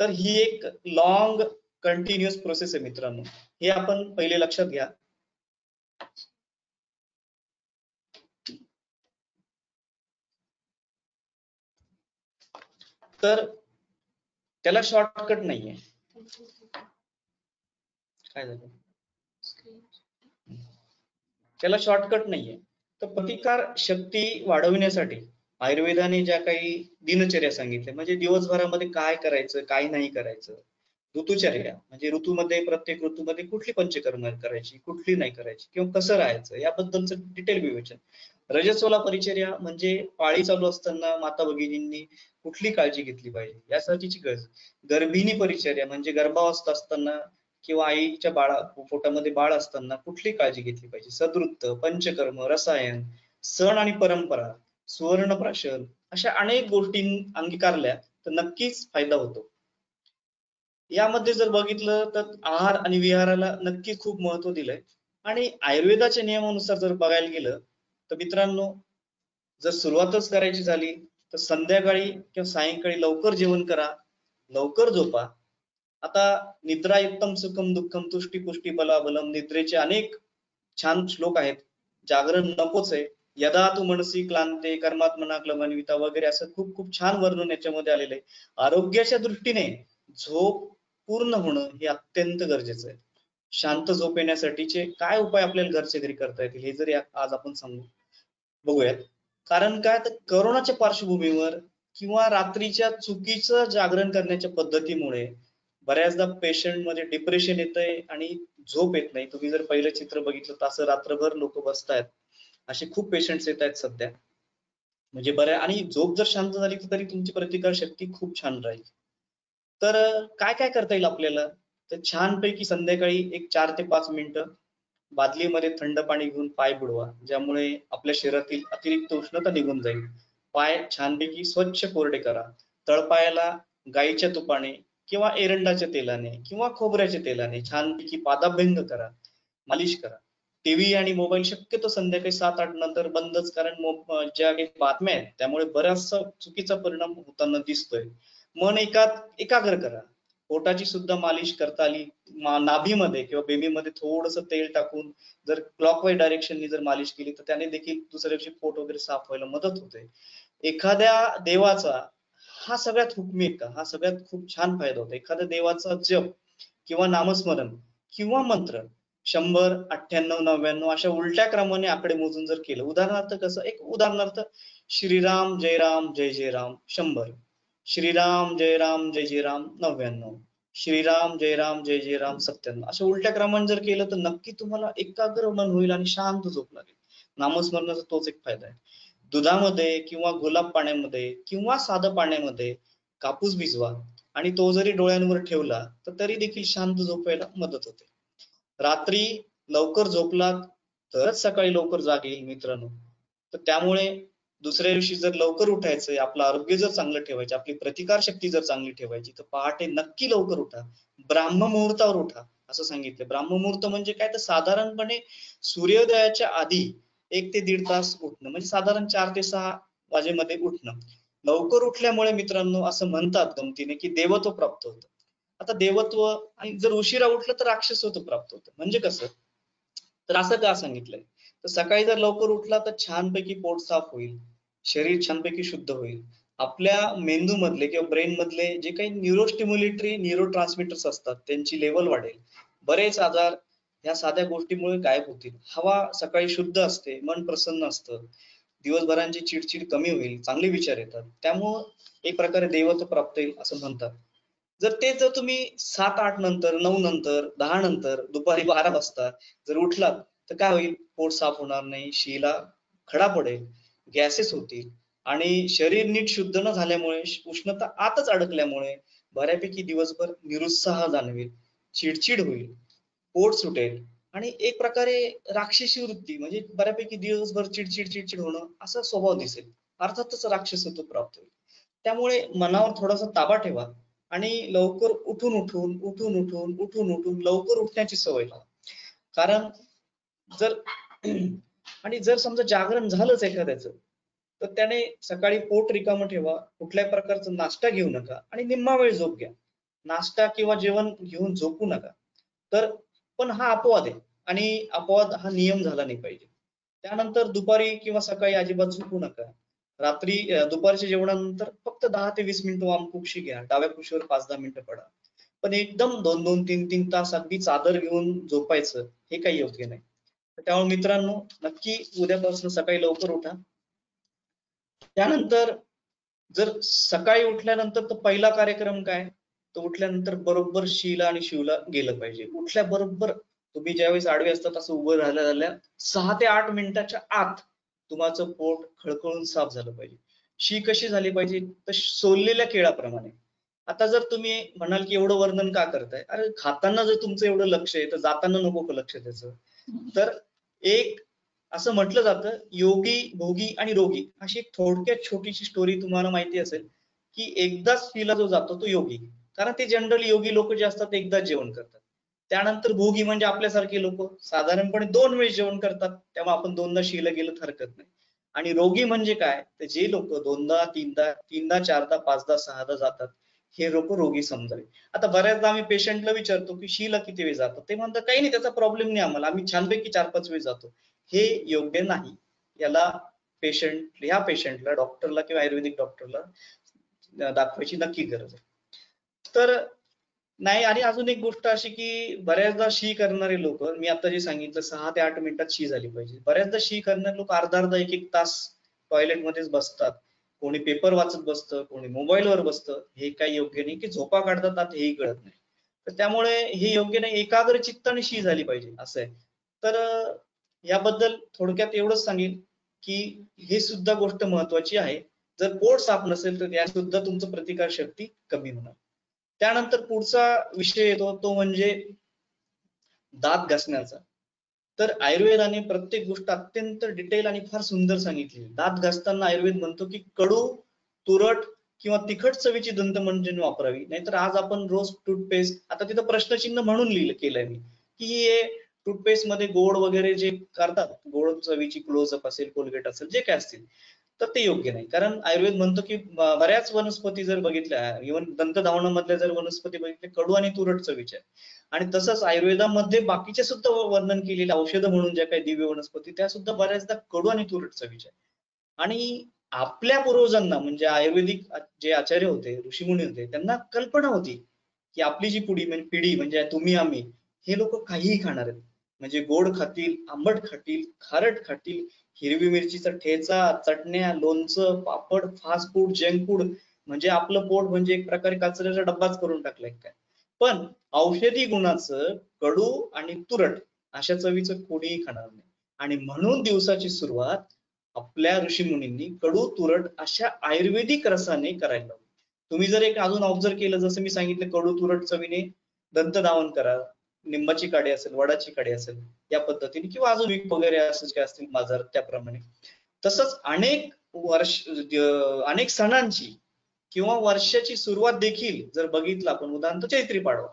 तर ही एक लॉंग कंटिन्युअस प्रोसेस आहे मित्रांनो. हे आपण पहिले लक्षात घ्या. तर त्याला शॉर्टकट नाहीये. काय झालं? त्याला शॉर्टकट नाहीये. तर प्रतिकार शक्ती वाढवण्यासाठी आयुर्वेदाने ज्या काही दिनचर्या सांगितल्या म्हणजे दिवसभरामध्ये काय करायचं काय नाही करायचं ऋतुचर्या म्हणजे ऋतूमध्ये प्रत्येक ऋतूमध्ये कुठली पंचकर्म करायची कुठली नाही करायची किंवा कसं राहायचं याबद्दलचं डिटेल विवेचन. रजस्वला परिचर्या म्हणजे पाळी चालू असताना माता भगिनींनी कुठली काळजी घेतली पाहिजे? यासाठीची गरज. गर्भिणी परिचर्या म्हणजे गर्भावस्था असताना किंवा आईच्या बाळा पोटामध्ये बाळ असताना कुठली काळजी घेतली पाहिजे? सदृत्त पंचकर्म रसायन सण आणि परंपरा सुवर्ण प्राशन अशा अनेक गोष्टी अंगीकारल्या तर नक्कीच फायदा होतो. यामध्ये जर बघितलं तर आहार आणि विहाराला नक्की खूप महत्त्व दिलंय. आणि आयुर्वेदाच्या नियमानुसार जर बघायला गेलं तर मित्रांनो जर सुरुवातच करायची झाली तर संध्याकाळी किंवा सायंकाळी लवकर जेवण करा लवकर झोपा. आता निद्रा युक्तम सुखम दुःखम तुष्टी पुष्टी बलाबलम निद्रेचे अनेक छान श्लोक आहेत. जागरण नकोच आहे. यदा तू मनसी क्लांते कर्मात्मना क्लमन्विता वगैरे असं खूप खूप छान वर्णन याच्यामध्ये आलेलं आहे. आरोग्याच्या दृष्टीने झोप पूर्ण होणं हे अत्यंत गरजेचं आहे. शांत झोप येण्यासाठीचे काय उपाय आपल्याला घरचे घरी करता येतील हे जरी आज आपण सांगू. बघूयात. कारण काय तर करोनाच्या पार्श्वभूमीवर किंवा रात्रीच्या चुकीचं जागरण करण्याच्या पद्धतीमुळे बऱ्याचदा पेशंटमध्ये डिप्रेशन येतंय आणि झोप येत नाही. तुम्ही जर पहिलं चित्र बघितलं तर असं रात्रभर लोक बसतायत. असे खूप पेशंट्स येत आहेत सध्या. म्हणजे बऱ्या आणि झोप जर शांत झाली तर तरी तुमची प्रतिकार शक्ती खूप छान राहील. तर काय काय करता येईल आपल्याला? तर छानपैकी संध्याकाळी एक चार ते पाच मिनिटं बादलीमध्ये थंड पाणी घेऊन पाय बुडवा ज्यामुळे आपल्या शरीरातील अतिरिक्त उष्णता निघून जाईल. पाय छानपैकी स्वच्छ कोरडे करा. तळपायाला गाईच्या तुपाने किंवा एरंडाच्या तेलाने किंवा खोबऱ्याच्या तेलाने छानपैकी पादाभ्यंग करा. मालिश करा. टीव्ही आणि मोबाईल शक्यतो संध्याकाळी सात आठ नंतर बंदच कारण ज्या काही बातम्या आहेत त्यामुळे बराचसा चुकीचा परिणाम होताना दिसतोय. मन एकात एकाग्र करा. पोटाची सुद्धा मालिश करता आली मा- नाभीमध्ये किंवा बेबीमध्ये थोडस तेल टाकून जर क्लॉकवाईज डायरेक्शननी जर मालिश केली तर त्याने देखील दुसऱ्या दिवशी पोट वगैरे साफ व्हायला मदत होते. एखाद्या देवाचा हा सगळ्यात हुकमी का हा सगळ्यात खूप छान फायदा होतो. एखाद्या देवाचा जप किंवा नामस्मरण किंवा मंत्र शंभर अठ्ठ्याण्णव नव्याण्णव अशा उलट्या क्रमाने आकडे मोजून जर केलं उदाहरणार्थ कसं एक उदाहरणार्थ श्रीराम जय राम जय जय राम शंभर. श्रीराम जय राम जय जय राम नव्याण्णव. श्रीराम जय राम जय जय राम सत्त्याण्णव अशा उलट्या क्रमांक जर केलं तर नक्की तुम्हाला एकाग्र मन होईल आणि शांत झोप लागेल. नामस्मरणाचा तोच एक फायदा आहे. दुधामध्ये किंवा गुलाब पाण्यामध्ये किंवा साधं पाण्यामध्ये कापूस भिजवा आणि तो जरी डोळ्यांवर ठेवला तर तरी देखील शांत झोपायला मदत होते. रात्री लवकर झोपलात तरच सकाळी लवकर जाग येईल मित्रांनो. तर त्यामुळे दुसऱ्या दिवशी जर लवकर उठायचंय आपलं आरोग्य जर चांगलं ठेवायचं आपली प्रतिकार शक्ती जर चांगली ठेवायची तर पहाटे नक्की लवकर उठा. ब्राह्म मुहूर्तावर उठा असं सांगितलं ब्राह्म मुहूर्त म्हणजे काय? तर साधारणपणे सूर्योदयाच्या आधी एक ते दीड तास उठणं म्हणजे साधारण चार ते सहा वाजेमध्ये उठणं. लवकर उठल्यामुळे मित्रांनो असं म्हणतात गमतीने की देवत्व प्राप्त होतं. आता देवत्व आणि जर उशिरा उठलं तर राक्षसत्व प्राप्त होतं. म्हणजे कसं? तर असं का सांगितलंय? तर सकाळी जर लवकर उठला तर छानपैकी पोट साफ होईल शरीर छानपैकी शुद्ध होईल. आपल्या मेंदू मधले किंवा ब्रेन मधले जे काही न्यूरोस्टिम्युलेटरी न्यूरो ट्रान्समीटर्स असतात त्यांची लेवल वाढेल. बरेच आजार ह्या साध्या गोष्टीमुळे गायब होतील. हवा सकाळी शुद्ध असते मन प्रसन्न असतं. दिवसभरांची चिडचिड कमी होईल चांगले विचार येतात. त्यामुळं एक प्रकारे देवत्व प्राप्त येईल असं म्हणतात. जर ते जर तुम्ही सात आठ नंतर नऊ नंतर दहा नंतर दुपारी बारा वाजता जर उठलात तर काय होईल? पोट साफ होणार नाही शिला खडा पडेल गॅसेस होतील आणि शरीर नीट शुद्ध न झाल्यामुळे उष्णता आतच अडकल्यामुळे बऱ्यापैकी दिवसभर निरुत्साह जाणवेल चिडचिड होईल पोट सुटेल आणि एक प्रकारे राक्षसी वृत्ती म्हणजे बऱ्यापैकी दिवसभर चिडचिड चिडचिड होणं असा स्वभाव दिसेल. अर्थातच राक्षसत्व प्राप्त होईल. त्यामुळे मनावर थोडासा ताबा ठेवा आणि लवकर उठून उठून उठून उठून उठून उठून लवकर उठण्याची सवय लावा. कारण जर आणि जर समजा जागरण झालंच एखाद्याचं तर त्याने सकाळी पोट रिकामं ठेवा कुठल्याही प्रकारचा नाश्ता घेऊ नका आणि निम्मा वेळ झोप घ्या. नाश्ता किंवा जेवण घेऊन झोपू नका. तर पण हा अपवाद आहे आणि अपवाद हा नियम झाला नाही पाहिजे. त्यानंतर दुपारी किंवा सकाळी अजिबात झोपू नका. रात्री दुपारच्या जेवणानंतर फक्त दहा ते वीस मिनिटं वामकुक्षी घ्या. डाव्या कुशीवर पाच दहा मिनिटं पडा. पण एकदम दोन दोन तीन तीन तास अगदी चादर घेऊन झोपायचं हे काही योग्य नाही. त्यामुळे मित्रांनो नक्की उद्यापासून सकाळी लवकर उठा. त्यानंतर जर सकाळी उठल्यानंतर तर पहिला कार्यक्रम काय? तर उठल्यानंतर बरोबर शीला आणि शिवला गेलं पाहिजे. उठल्या बरोबर तुम्ही ज्यावेळेस आडवे असतात असं उभं राहिल्या झाल्या सहा ते आठ मिनिटाच्या आत तुमचं पोट खळखळून साफ झालं पाहिजे. शी कशी झाली पाहिजे? तर सोललेल्या केळाप्रमाणे. आता जर तुम्ही म्हणाल की एवढं वर्णन का करताय? अरे खाताना जर तुमचं एवढं लक्ष आहे तर जाताना नको का लक्ष त्याचं? तर एक असं म्हटलं जातं योगी भोगी आणि रोगी अशी एक थोडक्यात छोटीशी स्टोरी तुम्हाला माहिती असेल की एकदाच स्त्रीला जो जातो तो योगी. कारण ते जनरली योगी लोक जे असतात ते एकदाच जेवण करतात. त्यानंतर भोगी म्हणजे आपल्यासारखे लोक. साधारणपणे दोन वेळेस जेवण करतात तेव्हा आपण दोनदा शिला गेलं हरकत नाही. आणि रोगी म्हणजे काय? तर जे लोक दोनदा तीनदा तीनदा चारदा पाचदा सहादा जातात हे लोक रोगी समजावे. आता बऱ्याचदा आम्ही पेशंटला विचारतो की शीला किती वेळ जातो ते म्हणतात काही नाही त्याचा प्रॉब्लेम नाही आम्हाला. आम्ही छानपैकी चार पाच वेळ जातो. हे योग्य नाही. याला पेशंट ह्या पेशंटला डॉक्टरला किंवा आयुर्वेदिक डॉक्टरला दाखवायची नक्की गरज आहे. तर नाही आणि अजून एक गोष्ट अशी की बऱ्याचदा शी करणारे लोक मी आता जे सांगितलं सहा ते आठ मिनिटात शी झाली पाहिजे. बऱ्याचदा शी करणारे लोक अर्धा अर्धा एक एक तास टॉयलेटमध्येच बसतात. कोणी पेपर वाचत बसतं कोणी मोबाईलवर बसतं हे काही योग्य नाही की झोपा काढतात आता हेही कळत नाही. तर त्यामुळे हे योग्य नाही एकाग्र चित्ताने शी झाली पाहिजे असं आहे. तर याबद्दल थोडक्यात एवढंच सांगेन की हे सुद्धा गोष्ट महत्वाची आहे. जर पोट साफ नसेल तर त्या सुद्धा तुमचं प्रतिकार शक्ती कमी होणार. त्यानंतर पुढचा विषय येतो तो म्हणजे दात घासण्याचा. तर आयुर्वेदाने प्रत्येक गोष्ट अत्यंत डिटेल आणि फार सुंदर सांगितली दात घासताना आयुर्वेद म्हणतो की कडू तुरट किंवा तिखट चवीची दंतमंजन वापरावी नाहीतर आज आपण रोज टूथपेस्ट आता तिथं प्रश्नचिन्ह म्हणून लिहिलं केलंय मी की हे टूथपेस्टमध्ये गोड वगैरे जे करतात गोड चवीची क्लोजअप असेल कोलगेट असेल जे काय असतील तर ते योग्य नाही कारण आयुर्वेद म्हणतो की बऱ्याच वनस्पती जर बघितल्या इव्हन दंत धावनामधल्या जर वनस्पती बघितल्या कडू आणि तुरट चवीच्या आहेत. आणि तसंच आयुर्वेदामध्ये बाकीचे सुद्धा वर्णन केलेले औषधं म्हणून ज्या काही दिव्य वनस्पती त्या सुद्धा बऱ्याचदा कडू आणि तुरट चवीच्या आणि आपल्या पूर्वजांना म्हणजे आयुर्वेदिक जे आचार्य होते ऋषीमुनी होते त्यांना कल्पना होती की आपली जी पुढी म्हणजे पिढी म्हणजे तुम्ही आम्ही हे लोक काहीही खाणार आहेत. म्हणजे गोड खातील आंबट खातील खारट खातील हिरवी मिरचीचा ठेचा चटण्या लोणचं papad fast food junk food म्हणजे आपलं पोट म्हणजे एक प्रकारे कचऱ्याचा डब्बाच करून टाकलाय काय. पण औषधी गुणाचं कडू आणि तुरट अशा चवीचं कोणीही खाणार नाही. आणि म्हणून दिवसाची सुरुवात आपल्या ऋषीमुनींनी कडू तुरट अशा आयुर्वेदिक रसाने करायला लावली तुम्ही जर एक अजून ऑब्झर्व केलं जसं मी सांगितलं कडू तुरट चवीने दंत धावन करा निंबाची काडी असेल वडाची काडी असेल या पद्धतीने किंवा अजून विक वगैरे असं काय असतील बाजार त्याप्रमाणे. तसंच अनेक वर्ष अनेक सणांची किंवा वर्षाची सुरुवात देखील जर बघितलं आपण उदाहरण चैत्री पाडवा.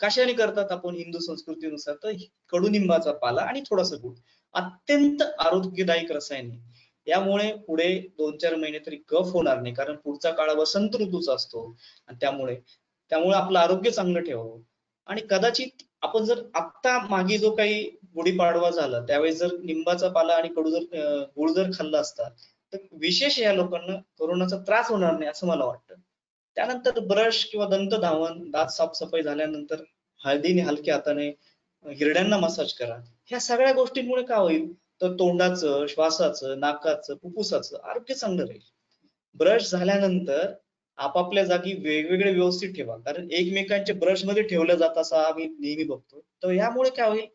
कशाने करतात आपण हिंदू संस्कृतीनुसार? तर कडुनिंबाचा पाला आणि थोडासा गुड अत्यंत आरोग्यदायक रसायन आहे. यामुळे पुढे दोन चार महिने तरी कफ होणार नाही कारण पुढचा काळ वसंत ऋतूचा असतो. आणि त्यामुळे त्यामुळे आपलं आरोग्य चांगलं ठेवावं. आणि कदाचित आपण जर आत्ता मागे जो काही गुढीपाडवा झाला त्यावेळेस जर निंबाचा पाला आणि कडू जर गुळ जर खाल्ला असता तर विशेष या लोकांना कोरोनाचा त्रास होणार नाही असं मला वाटतं. त्यानंतर ब्रश किंवा दंत धावन दात साफसफाई झाल्यानंतर हळदीने हलक्या हाताने हिरड्यांना मसाज करा. ह्या सगळ्या गोष्टींमुळे काय होईल? तर तोंडाचं श्वासाचं नाकाचं फुफ्फुसाचं आरोग्य चांगलं राहील. ब्रश झाल्यानंतर आपापल्या जागी वेगवेगळे व्यवस्थित ठेवा. कारण एकमेकांच्या ब्रशमध्ये ठेवलं जात असा आम्ही नेहमी बघतो. तर यामुळे काय होईल?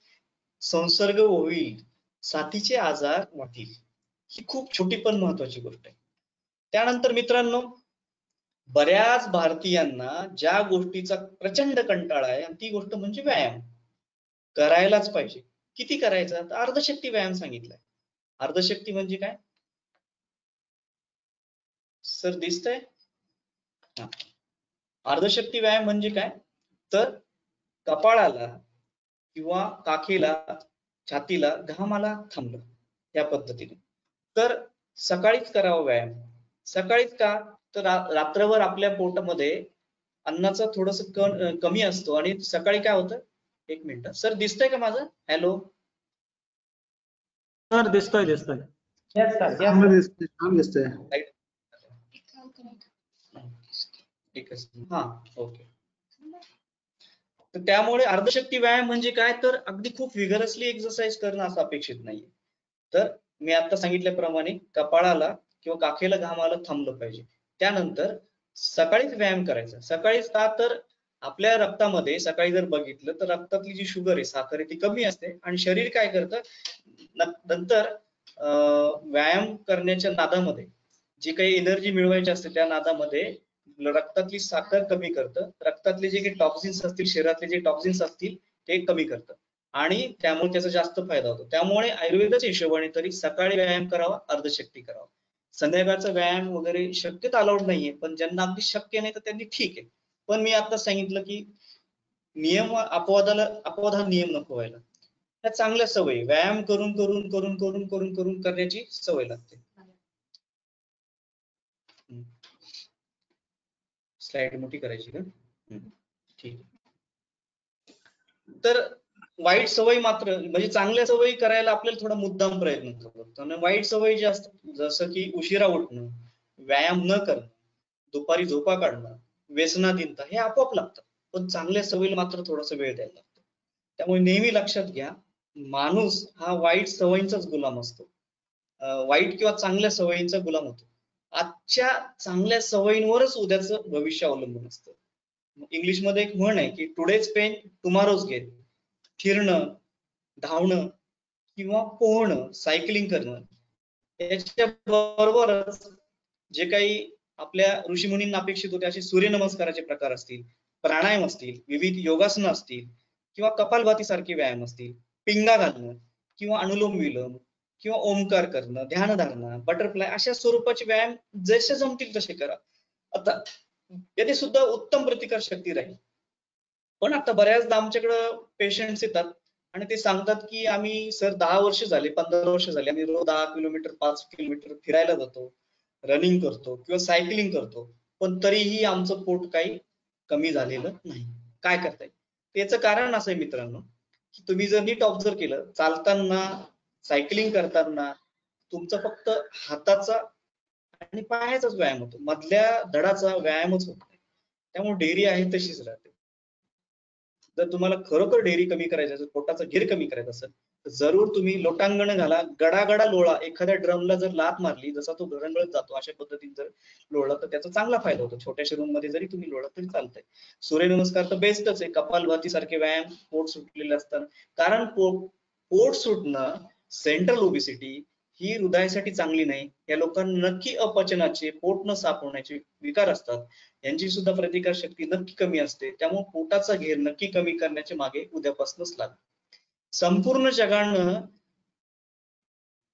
संसर्ग होईल. साथीचे आजार वाढतील. ही खूप छोटी पण महत्वाची गोष्ट आहे. त्यानंतर मित्रांनो बऱ्याच भारतीयांना ज्या गोष्टीचा प्रचंड कंटाळा आहे आणि ती गोष्ट म्हणजे व्यायाम. करायलाच पाहिजे. किती करायचा? तर अर्धशक्ती व्यायाम सांगितलाय. अर्धशक्ती म्हणजे काय? सर दिसतंय? हा. अर्धशक्ती व्यायाम म्हणजे काय? तर कपाळाला किंवा काखेला छातीला घामाला थांबलं या पद्धतीने. तर सकाळीच करावा व्यायाम. सकाळीच का? तर रात्रभर आपल्या पोटामध्ये अन्नाचं थोडस कमी असतो आणि सकाळी काय होतं? एक मिनिट. सर दिसतंय का माझं? हॅलो? सर दिसतोय दिसतोय. हा ओके. तर त्यामुळे अर्धशक्ती व्यायाम म्हणजे काय? तर अगदी खूप विगरसली एक्सरसाइज करणं असं अपेक्षित नाहीये. तर मी आता सांगितल्याप्रमाणे कपाळाला किंवा काखेला घाम आलं थांबलं पाहिजे. त्यानंतर सकाळीच व्यायाम करायचा. सकाळीच का तर आपल्या रक्तामध्ये सकाळी जर बघितलं तर रक्तातली जी शुगर आहे साखर आहे ती कमी असते. आणि शरीर काय करतं? नंतर व्यायाम करण्याच्या नादामध्ये जी काही एनर्जी मिळवायची असते त्या नादामध्ये रक्तातली साखर कमी करतं. रक्तातले जे काही टॉक्सिन्स असतील शरीरातले जे टॉक्सिन्स असतील ते कमी करतं. आणि त्यामुळे त्याचा जास्त फायदा होतो. त्यामुळे आयुर्वेदाच्या हिशोबाने तरी सकाळी व्यायाम करावा अर्धशक्ती करावा. संध्याकाळचा व्यायाम वगैरे शक्यत अलाउड नाहीये पण ज्यांना अगदी शक्य नाही तर त्यांनी ठीक आहे. पण मी आता सांगितलं की नियम अपवादाला अपवाद हा नियम नको व्हायला. त्या चांगल्या सवयी व्यायाम करून करून करून करून करून करून करण्याची सवय लागते. स्लाइड मोठी करायची का? हम्म, ठीक तर वाईट सवय मात्र म्हणजे चांगल्या सवयी करायला आपल्याला थोडा मुद्दाम प्रयत्न करावा लागतो आणि वाईट सवयी जे असतात जसं की उशिरा उठणं व्यायाम न करणं दुपारी झोपा काढणं व्यसनाधीनता हे आपोआप लागतं. पण चांगल्या सवयीला मात्र थोडासा वेळ द्यायला लागतो. त्यामुळे नेहमी लक्षात घ्या माणूस हा वाईट सवयींचाच गुलाम असतो. वाईट किंवा चांगल्या सवयींचा गुलाम होतो. आजच्या चांगल्या सवयींवरच उद्याचं भविष्य अवलंबून असतं. इंग्लिशमध्ये एक म्हण आहे की टुडेज पेन टुमारोज गेन फिरणं धावणं किंवा पोहणं सायकलिंग करणं याच्या बरोबरच जे काही आपल्या ऋषीमुनींना अपेक्षित होते असे सूर्यनमस्काराचे प्रकार असतील प्राणायाम असतील विविध योगासनं असतील किंवा कपालभाती सारखे व्यायाम असतील पिंगा घालणं किंवा अनुलोम विलोम किंवा ओंकार करणं ध्यानधारणा बटरफ्लाय अशा स्वरूपाचे व्यायाम जसे जमतील तसे करा. आता याने सुद्धा उत्तम प्रतिकार शक्ती राहील. पण आता बऱ्याचदा आमच्याकडं पेशंट्स येतात आणि ते सांगतात की आम्ही सर दहा वर्ष झाले पंधरा वर्ष झाले आम्ही रोज दहा किलोमीटर पाच किलोमीटर फिरायला जातो रनिंग करतो किंवा सायकलिंग करतो पण तरीही आमचं पोट काही कमी झालेलं नाही. काय करताय त्याचं कारण असं आहे मित्रांनो की तुम्ही जर नीट ऑब्झर्व केलं चालताना सायकलिंग करताना तुमचा फक्त हाताचा आणि पायाचाच व्यायाम होतो. मधल्या धडाचा व्यायामच होत नाही. त्यामुळे डेअरी आहे तशीच राहते. जर तुम्हाला खरोखर डेअरी कमी करायची असेल पोटाचा घेर कमी करायचा असेल तर जरूर तुम्ही लोटांगण घाला. गडागडा लोळा एखाद्या ड्रमला जर लात मारली जसा तो घरंगळत जातो अशा पद्धतीने जर लोळला तर त्याचा चांगला फायदा होतो. छोट्याशा रूममध्ये जरी तुम्ही लोळा तरी चालतंय. सूर्यनमस्कार तर बेस्टच आहे. कपालभाती सारखे व्यायाम पोट सुटलेले असतात. कारण पोट पोट सुटणं सेंट्रल ओबिसिटी ही हृदयासाठी चांगली नाही. या लोकांना नक्की अपचनाचे पोट न साफ होण्याचे विकार असतात. यांची सुद्धा प्रतिकार शक्ती नक्की कमी असते. त्यामुळे पोटाचा घेर नक्की कमी करण्याचे मागे उद्यापासूनच लागले संपूर्ण जगानं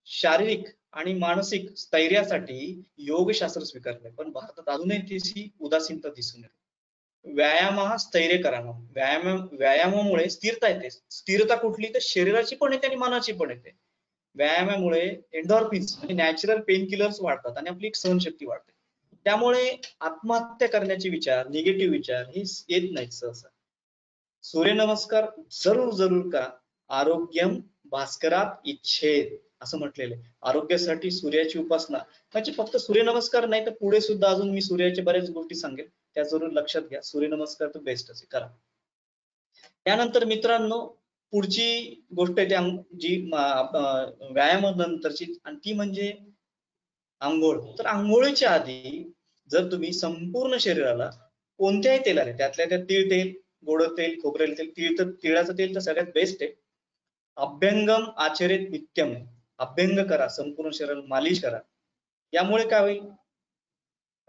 शारीरिक आणि मानसिक स्थैर्यासाठी योगशास्त्र स्वीकारले पण भारतात अजूनही त्याची उदासीनता दिसून येते. व्यायाम हा स्थैर्य करावा व्यायाम व्यायामामुळे स्थिरता येते. स्थिरता कुठली तर शरीराची पण येते आणि मनाची पण येते. व्यायामामुळे एन्डॉर्फिन्स म्हणजे नॅचरल पेन किलर्स वाढतात आणि आपली एक सहनशक्ती वाढते. त्यामुळे आत्महत्या करण्याचे विचार निगेटिव्ह विचार हे येत नाहीत सहसा. सूर्यनमस्कार जरूर जरूर का? आरोग्यम भास्करात इच्छेद असं म्हटलेलं आहे. आरोग्यासाठी सूर्याची उपासना. म्हणजे फक्त सूर्यनमस्कार नाही तर पुढे सुद्धा अजून मी सूर्याच्या बऱ्याच गोष्टी सांगेन त्या जरूर लक्षात घ्या. सूर्यनमस्कार तर बेस्ट असे करा. त्यानंतर मित्रांनो पुढची गोष्ट आहे त्या जी व्यायामानंतरची आणि ती म्हणजे आंघोळ. तर आंघोळीच्या आधी जर तुम्ही संपूर्ण शरीराला कोणत्याही तेलाने त्यातल्या त्यात तीळ तेल गोड तेल खोबरेल तेल तीळ तर तिळाचं तेल तर सगळ्यात बेस्ट आहे. अभ्यंगम आचरित नित्यम. अभ्यंग करा संपूर्ण शरीराला मालिश करा. यामुळे काय होईल?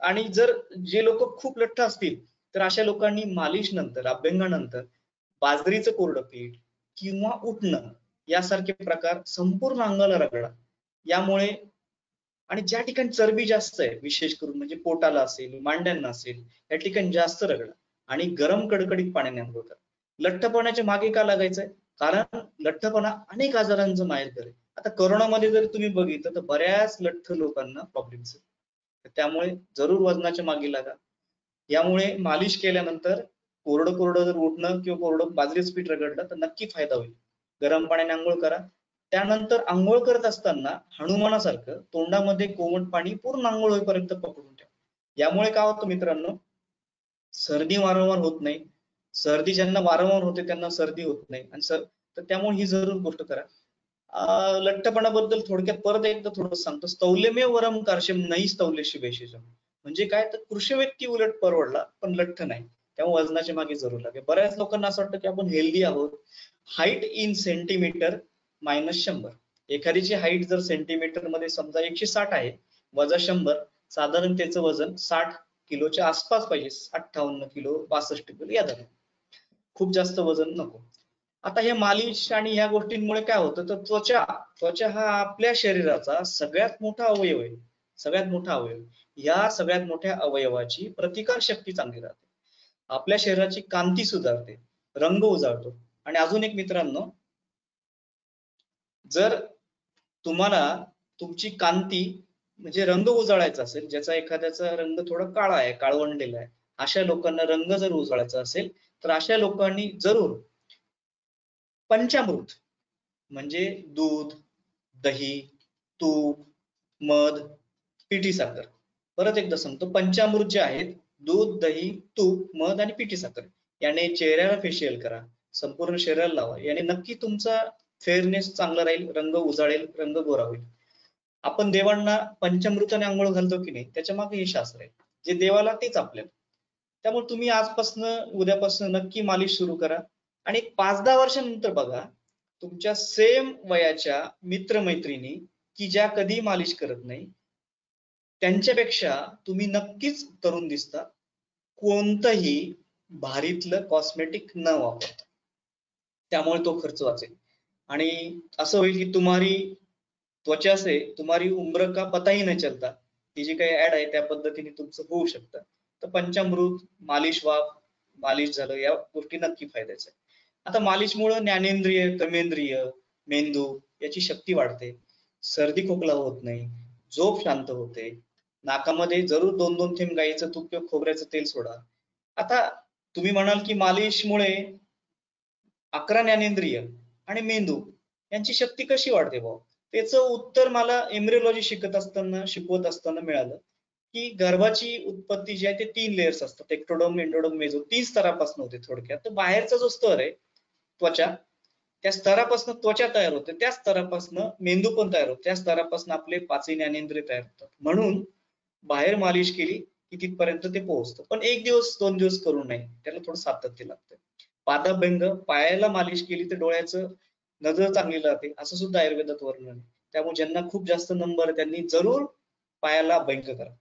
आणि जर जे लोक खूप लठ्ठ असतील तर अशा लोकांनी मालिश नंतर अभ्यंगानंतर बाजरीचं कोरडं पीठ किंवा उठणं यासारखे प्रकार संपूर्ण अंगाला रगडा. यामुळे आणि ज्या ठिकाणी चरबी जास्त आहे विशेष करून म्हणजे पोटाला असेल मांड्यांना असेल या ठिकाणी जास्त रगडा आणि गरम कडकडीत पाण्याने आंघोळ करा लठ्ठपणाच्या मागे का लागायचंय? कारण लठ्ठपणा अनेक आजारांचं माहेर आहे आता करोनामध्ये जर तुम्ही बघितलं तर बऱ्याच लठ्ठ लोकांना प्रॉब्लेम्स आहेत. त्यामुळे जरूर वजनाच्या मागे लागा. यामुळे मालिश केल्यानंतर कोरडं कोरडं जर उठणं किंवा कोरडं बाजरीच पीठ रगडलं तर नक्की फायदा होईल. गरम पाण्याने आंघोळ करा. त्यानंतर आंघोळ करत असताना हनुमानासारखं तोंडामध्ये कोमट पाणी पूर्ण आंघोळ होईपर्यंत पकडून ठेवा. यामुळे काय होतं मित्रांनो? सर्दी वारंवार होत नाही. सर्दी ज्यांना वारंवार होते त्यांना सर्दी होत नाही. आणि सर तर त्यामुळे ही जरूर गोष्ट करा. लठ्ठपणाबद्दल थोडक्यात परत एकदा थोडं सांगतो. स्तौल्यमे वरम कारशेम नाही स्तौल्यशी वैशिष्ट्य म्हणजे काय? तर कृषी व्यक्ती उलट परवडला पण लठ्ठ नाही. त्यामुळे वजनाच्या मागे जरूर लागेल बऱ्याच लोकांना असं वाटतं की आपण हेल्दी आहोत. हाईट इन सेंटीमीटर मायनस शंभर. एखादीची हाईट जर सेंटीमीटरमध्ये समजा एकशे साठ आहे वजा शंभर साधारण त्याचं वजन साठ किलोच्या आसपास पाहिजे. अठ्ठावन्न किलो बासष्ट किलो या दरम्यान. खूप जास्त वजन नको. आता हे मालिश आणि ह्या गोष्टींमुळे काय होतं? तर त्वचा त्वचा हा आपल्या शरीराचा सगळ्यात मोठा अवयव आहे. सगळ्यात मोठा अवयव. या सगळ्यात मोठ्या अवयवाची प्रतिकार शक्ती चांगली राहते. आपल्या शरीराची कांती सुधारते रंग उजाळतो आणि अजून एक मित्रांनो जर तुम्हाला तुमची कांती म्हणजे रंग उजाळायचा असेल ज्याचा एखाद्याचा रंग थोडा काळा आहे काळवंडलेला आहे अशा लोकांना रंग जर उजळायचा असेल तर अशा लोकांनी जरूर पंचामृत म्हणजे दूध दही तूप मध पिठी साखर परत एकदा सांगतो पंचामृत जे आहेत दूध दही तूप मध आणि पिठी साखर याने चेहऱ्याला फेशियल करा. संपूर्ण शरीराला लावा. याने नक्की तुमचा फेअरनेस चांगला राहील रंग उजाळेल रंग गोरा होईल. आपण देवांना पंचमृताने आंघोळ घालतो की नाही त्याच्यामागे हे शास्त्र आहे. जे देवाला तेच आपल्याला. त्यामुळे तुम्ही आजपासनं उद्यापासून नक्की मालिश सुरू करा. आणि पाच दहा वर्षानंतर बघा तुमच्या सेम वयाच्या मित्रमैत्रिणी की ज्या कधी मालिश करत नाही त्यांच्यापेक्षा तुम्ही नक्कीच तरुण दिसता. कोणतंही भारीतलं कॉस्मेटिक न वापरता. त्यामुळे तो खर्च वाचेल. आणि असं होईल की तुम्हारी त्वचा से तुम्हारी उम्र का पता ही न चलता ही जी काही ऍड आहे त्या पद्धतीने तुमचं होऊ शकतं. तर पंचामृत मालिश वाफ मालिश झालं या गोष्टी नक्की फायद्याच्या आहेत. आता मालिशमुळे ज्ञानेंद्रिय कर्मेंद्रिय मेंदू याची शक्ती वाढते. सर्दी खोकला होत नाही झोप शांत होते नाकामध्ये जरूर दोन दोन थेंब गाईचं तूप किंवा खोबऱ्याचं तेल सोडा. आता तुम्ही म्हणाल की मालिशमुळे अकरा ज्ञानेंद्रिय आणि मेंदू यांची शक्ती कशी वाढते भाऊ? त्याचं उत्तर मला एम्ब्रिओलॉजी शिकत असताना शिकवत असताना मिळालं की गर्भाची उत्पत्ती जी आहे ते तीन लेयर्स असतात. एक्टोडोम एंडोडोम मेझो तीन स्तरापासून होते थोडक्यात. तर बाहेरचा जो स्तर आहे त्वचा त्या स्तरापासून त्वचा तयार होते. त्या स्तरापासून मेंदू पण तयार होतो. त्या स्तरापासून आपले पाचही ज्ञानेंद्रिय तयार होतात. म्हणून बाहेर मालिश केली की तिथपर्यंत ते पोहोचतं. पण एक दिवस दोन दिवस करू नये त्याला थोडं सातत्य लागतं. पादाभंग पायाला मालिश केली तर डोळ्याचं नजर चांगली राहते. असं सुद्धा आयुर्वेदात वर्णन आहे. त्यामुळे ज्यांना खूप जास्त नंबर त्यांनी जरूर पायाला भंग करा.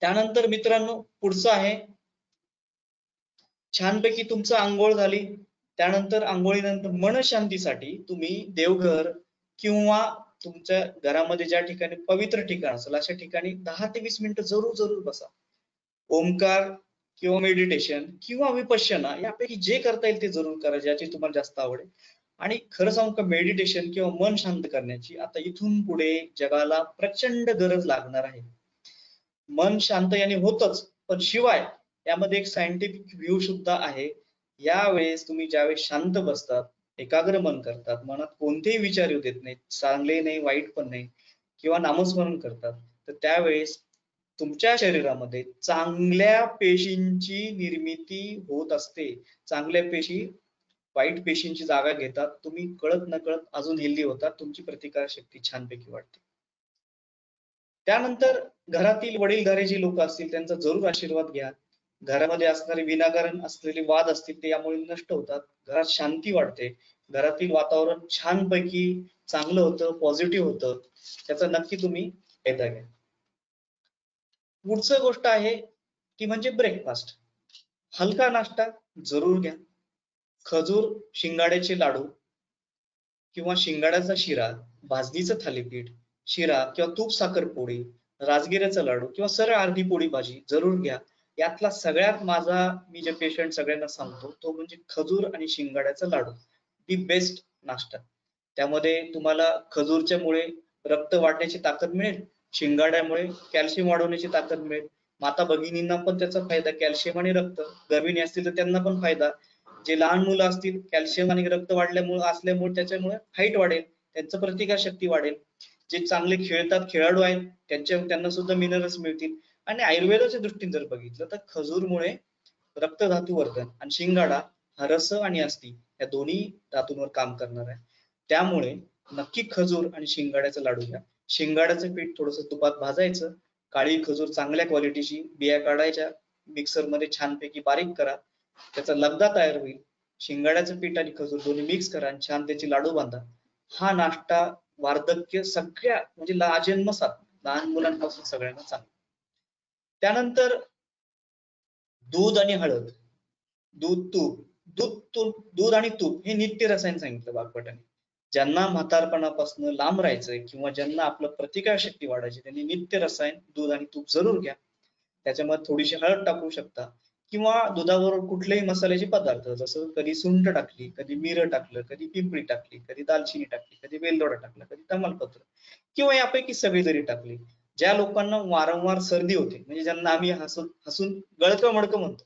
त्यानंतर मित्रांनो पुढचं आहे. छानपैकी तुमचं आंघोळ झाली. त्यानंतर आंघोळीनंतर मन शांतीसाठी तुम्ही देवघर किंवा तुमच्या घरामध्ये ज्या ठिकाणी पवित्र ठिकाण असेल अशा ठिकाणी दहा ते वीस मिनिटं जरूर जरूर बसा. ओमकार किंवा मेडिटेशन किंवा विपश्यना यापैकी जे करता येईल ते जरूर करा ज्याची तुम्हाला जास्त आवड आहे. आणि खरं सांगू का मेडिटेशन किंवा मन शांत करण्याची आता इथून पुढे जगाला प्रचंड गरज लागणार आहे. मन शांत याने होतच पण शिवाय यामध्ये एक सायंटिफिक व्ह्यू सुद्धा आहे. यावेळेस तुम्ही ज्यावेळेस शांत बसतात एकाग्र मन करतात. मनात कोणतेही विचार येऊ देत नाहीत. चांगले नाही वाईट पण नाही किंवा नामस्मरण करतात. तर त्यावेळेस तुमच्या शरीरामध्ये चांगल्या पेशींची निर्मिती होत असते. चांगल्या पेशी वाईट पेशींची जागा घेतात. तुम्ही कळत न कळत अजून हेल्दी होतात. तुमची प्रतिकार शक्ती छानपैकी वाढते. त्यानंतर घरातील वडीलधारे जी लोक असतील त्यांचा जरूर आशीर्वाद घ्या. घरामध्ये असणारे विनाकारण असलेले वाद असतील ते यामुळे नष्ट होतात. घरात शांती वाढते. घरातील वातावरण छानपैकी चांगलं होतं पॉझिटिव्ह होतं. त्याचा नक्की तुम्ही फायदा घ्या. पुढचं गोष्ट आहे ती म्हणजे ब्रेकफास्ट हलका नाश्ता जरूर घ्या. खजूर शिंगाड्याचे लाडू किंवा शिंगाड्याचा शिरा भाजणीचं थालीपीठ शिरा किंवा तूप साखर पोळी राजगिऱ्याचा लाडू किंवा सरळ अर्धी पोळी भाजी जरूर घ्या. यातला सगळ्यात माझा मी जे पेशंट सगळ्यांना सांगतो तो म्हणजे खजूर आणि शिंगाड्याचा लाडू. दी बेस्ट नाश्ता. त्यामध्ये तुम्हाला खजूरच्या मुळे रक्त वाढण्याची ताकद मिळेल शिंगाड्यामुळे कॅल्शियम वाढवण्याची ताकद मिळेल. माता भगिनींना पण त्याचा फायदा कॅल्शियम आणि रक्त. गर्भिणी असतील तर त्यांना पण फायदा. जे लहान मुलं असतील कॅल्शियम आणि रक्त वाढल्यामुळे असल्यामुळे त्याच्यामुळे हाईट वाढेल त्यांचं प्रतिकार शक्ती वाढेल. जे चांगले खेळतात खेळाडू आहेत त्यांच्या त्यांना सुद्धा मिनरल्स मिळतील. आणि आयुर्वेदाच्या दृष्टीने जर बघितलं तर खजूरमुळे रक्तधातू वर्धन आणि शिंगाडा हा रस आणि अस्थी या दोन्ही धातूंवर काम करणार आहे. त्यामुळे नक्की खजूर आणि शिंगाड्याचं लाडू घ्या. शिंगाड्याचं पीठ थोडस तुपात भाजायचं. काळी खजूर चांगल्या क्वालिटीची बिया काढायच्या. मिक्सरमध्ये छानपैकी बारीक करा. त्याचा लगदा तयार होईल. शिंगाड्याचं पीठ आणि खजूर दोन्ही मिक्स करा आणि छान त्याची लाडू बांधा. हा नाश्ता वार्धक्य सगळ्या म्हणजे आजन्मसात लहान मुलांपासून सगळ्यांना चांगला. त्यानंतर दूध आणि हळद दूध तूप दूध तूप दूध आणि तूप हे नित्य रसायन सांगितलं बागपटाने ज्यांना म्हातारपणापासून लांब राहायचंय किंवा ज्यांना आपलं प्रतिकार शक्ती वाढायची त्यांनी नित्य रसायन दूध आणि तूप जरूर घ्या. त्याच्यामध्ये थोडीशी हळद टाकू शकता किंवा दुधाबरोबर कुठलेही मसाल्याचे पदार्थ जसं कधी सुंठ टाकली कधी मिरं टाकलं कधी पिंपळी टाकली कधी दालचिनी टाकली कधी वेलदोडा टाकला कधी तमालपत्र किंवा यापैकी सगळी जरी टाकली ज्या लोकांना वारंवार सर्दी होते म्हणजे ज्यांना आम्ही हसून हसून गळकं मडकं म्हणतो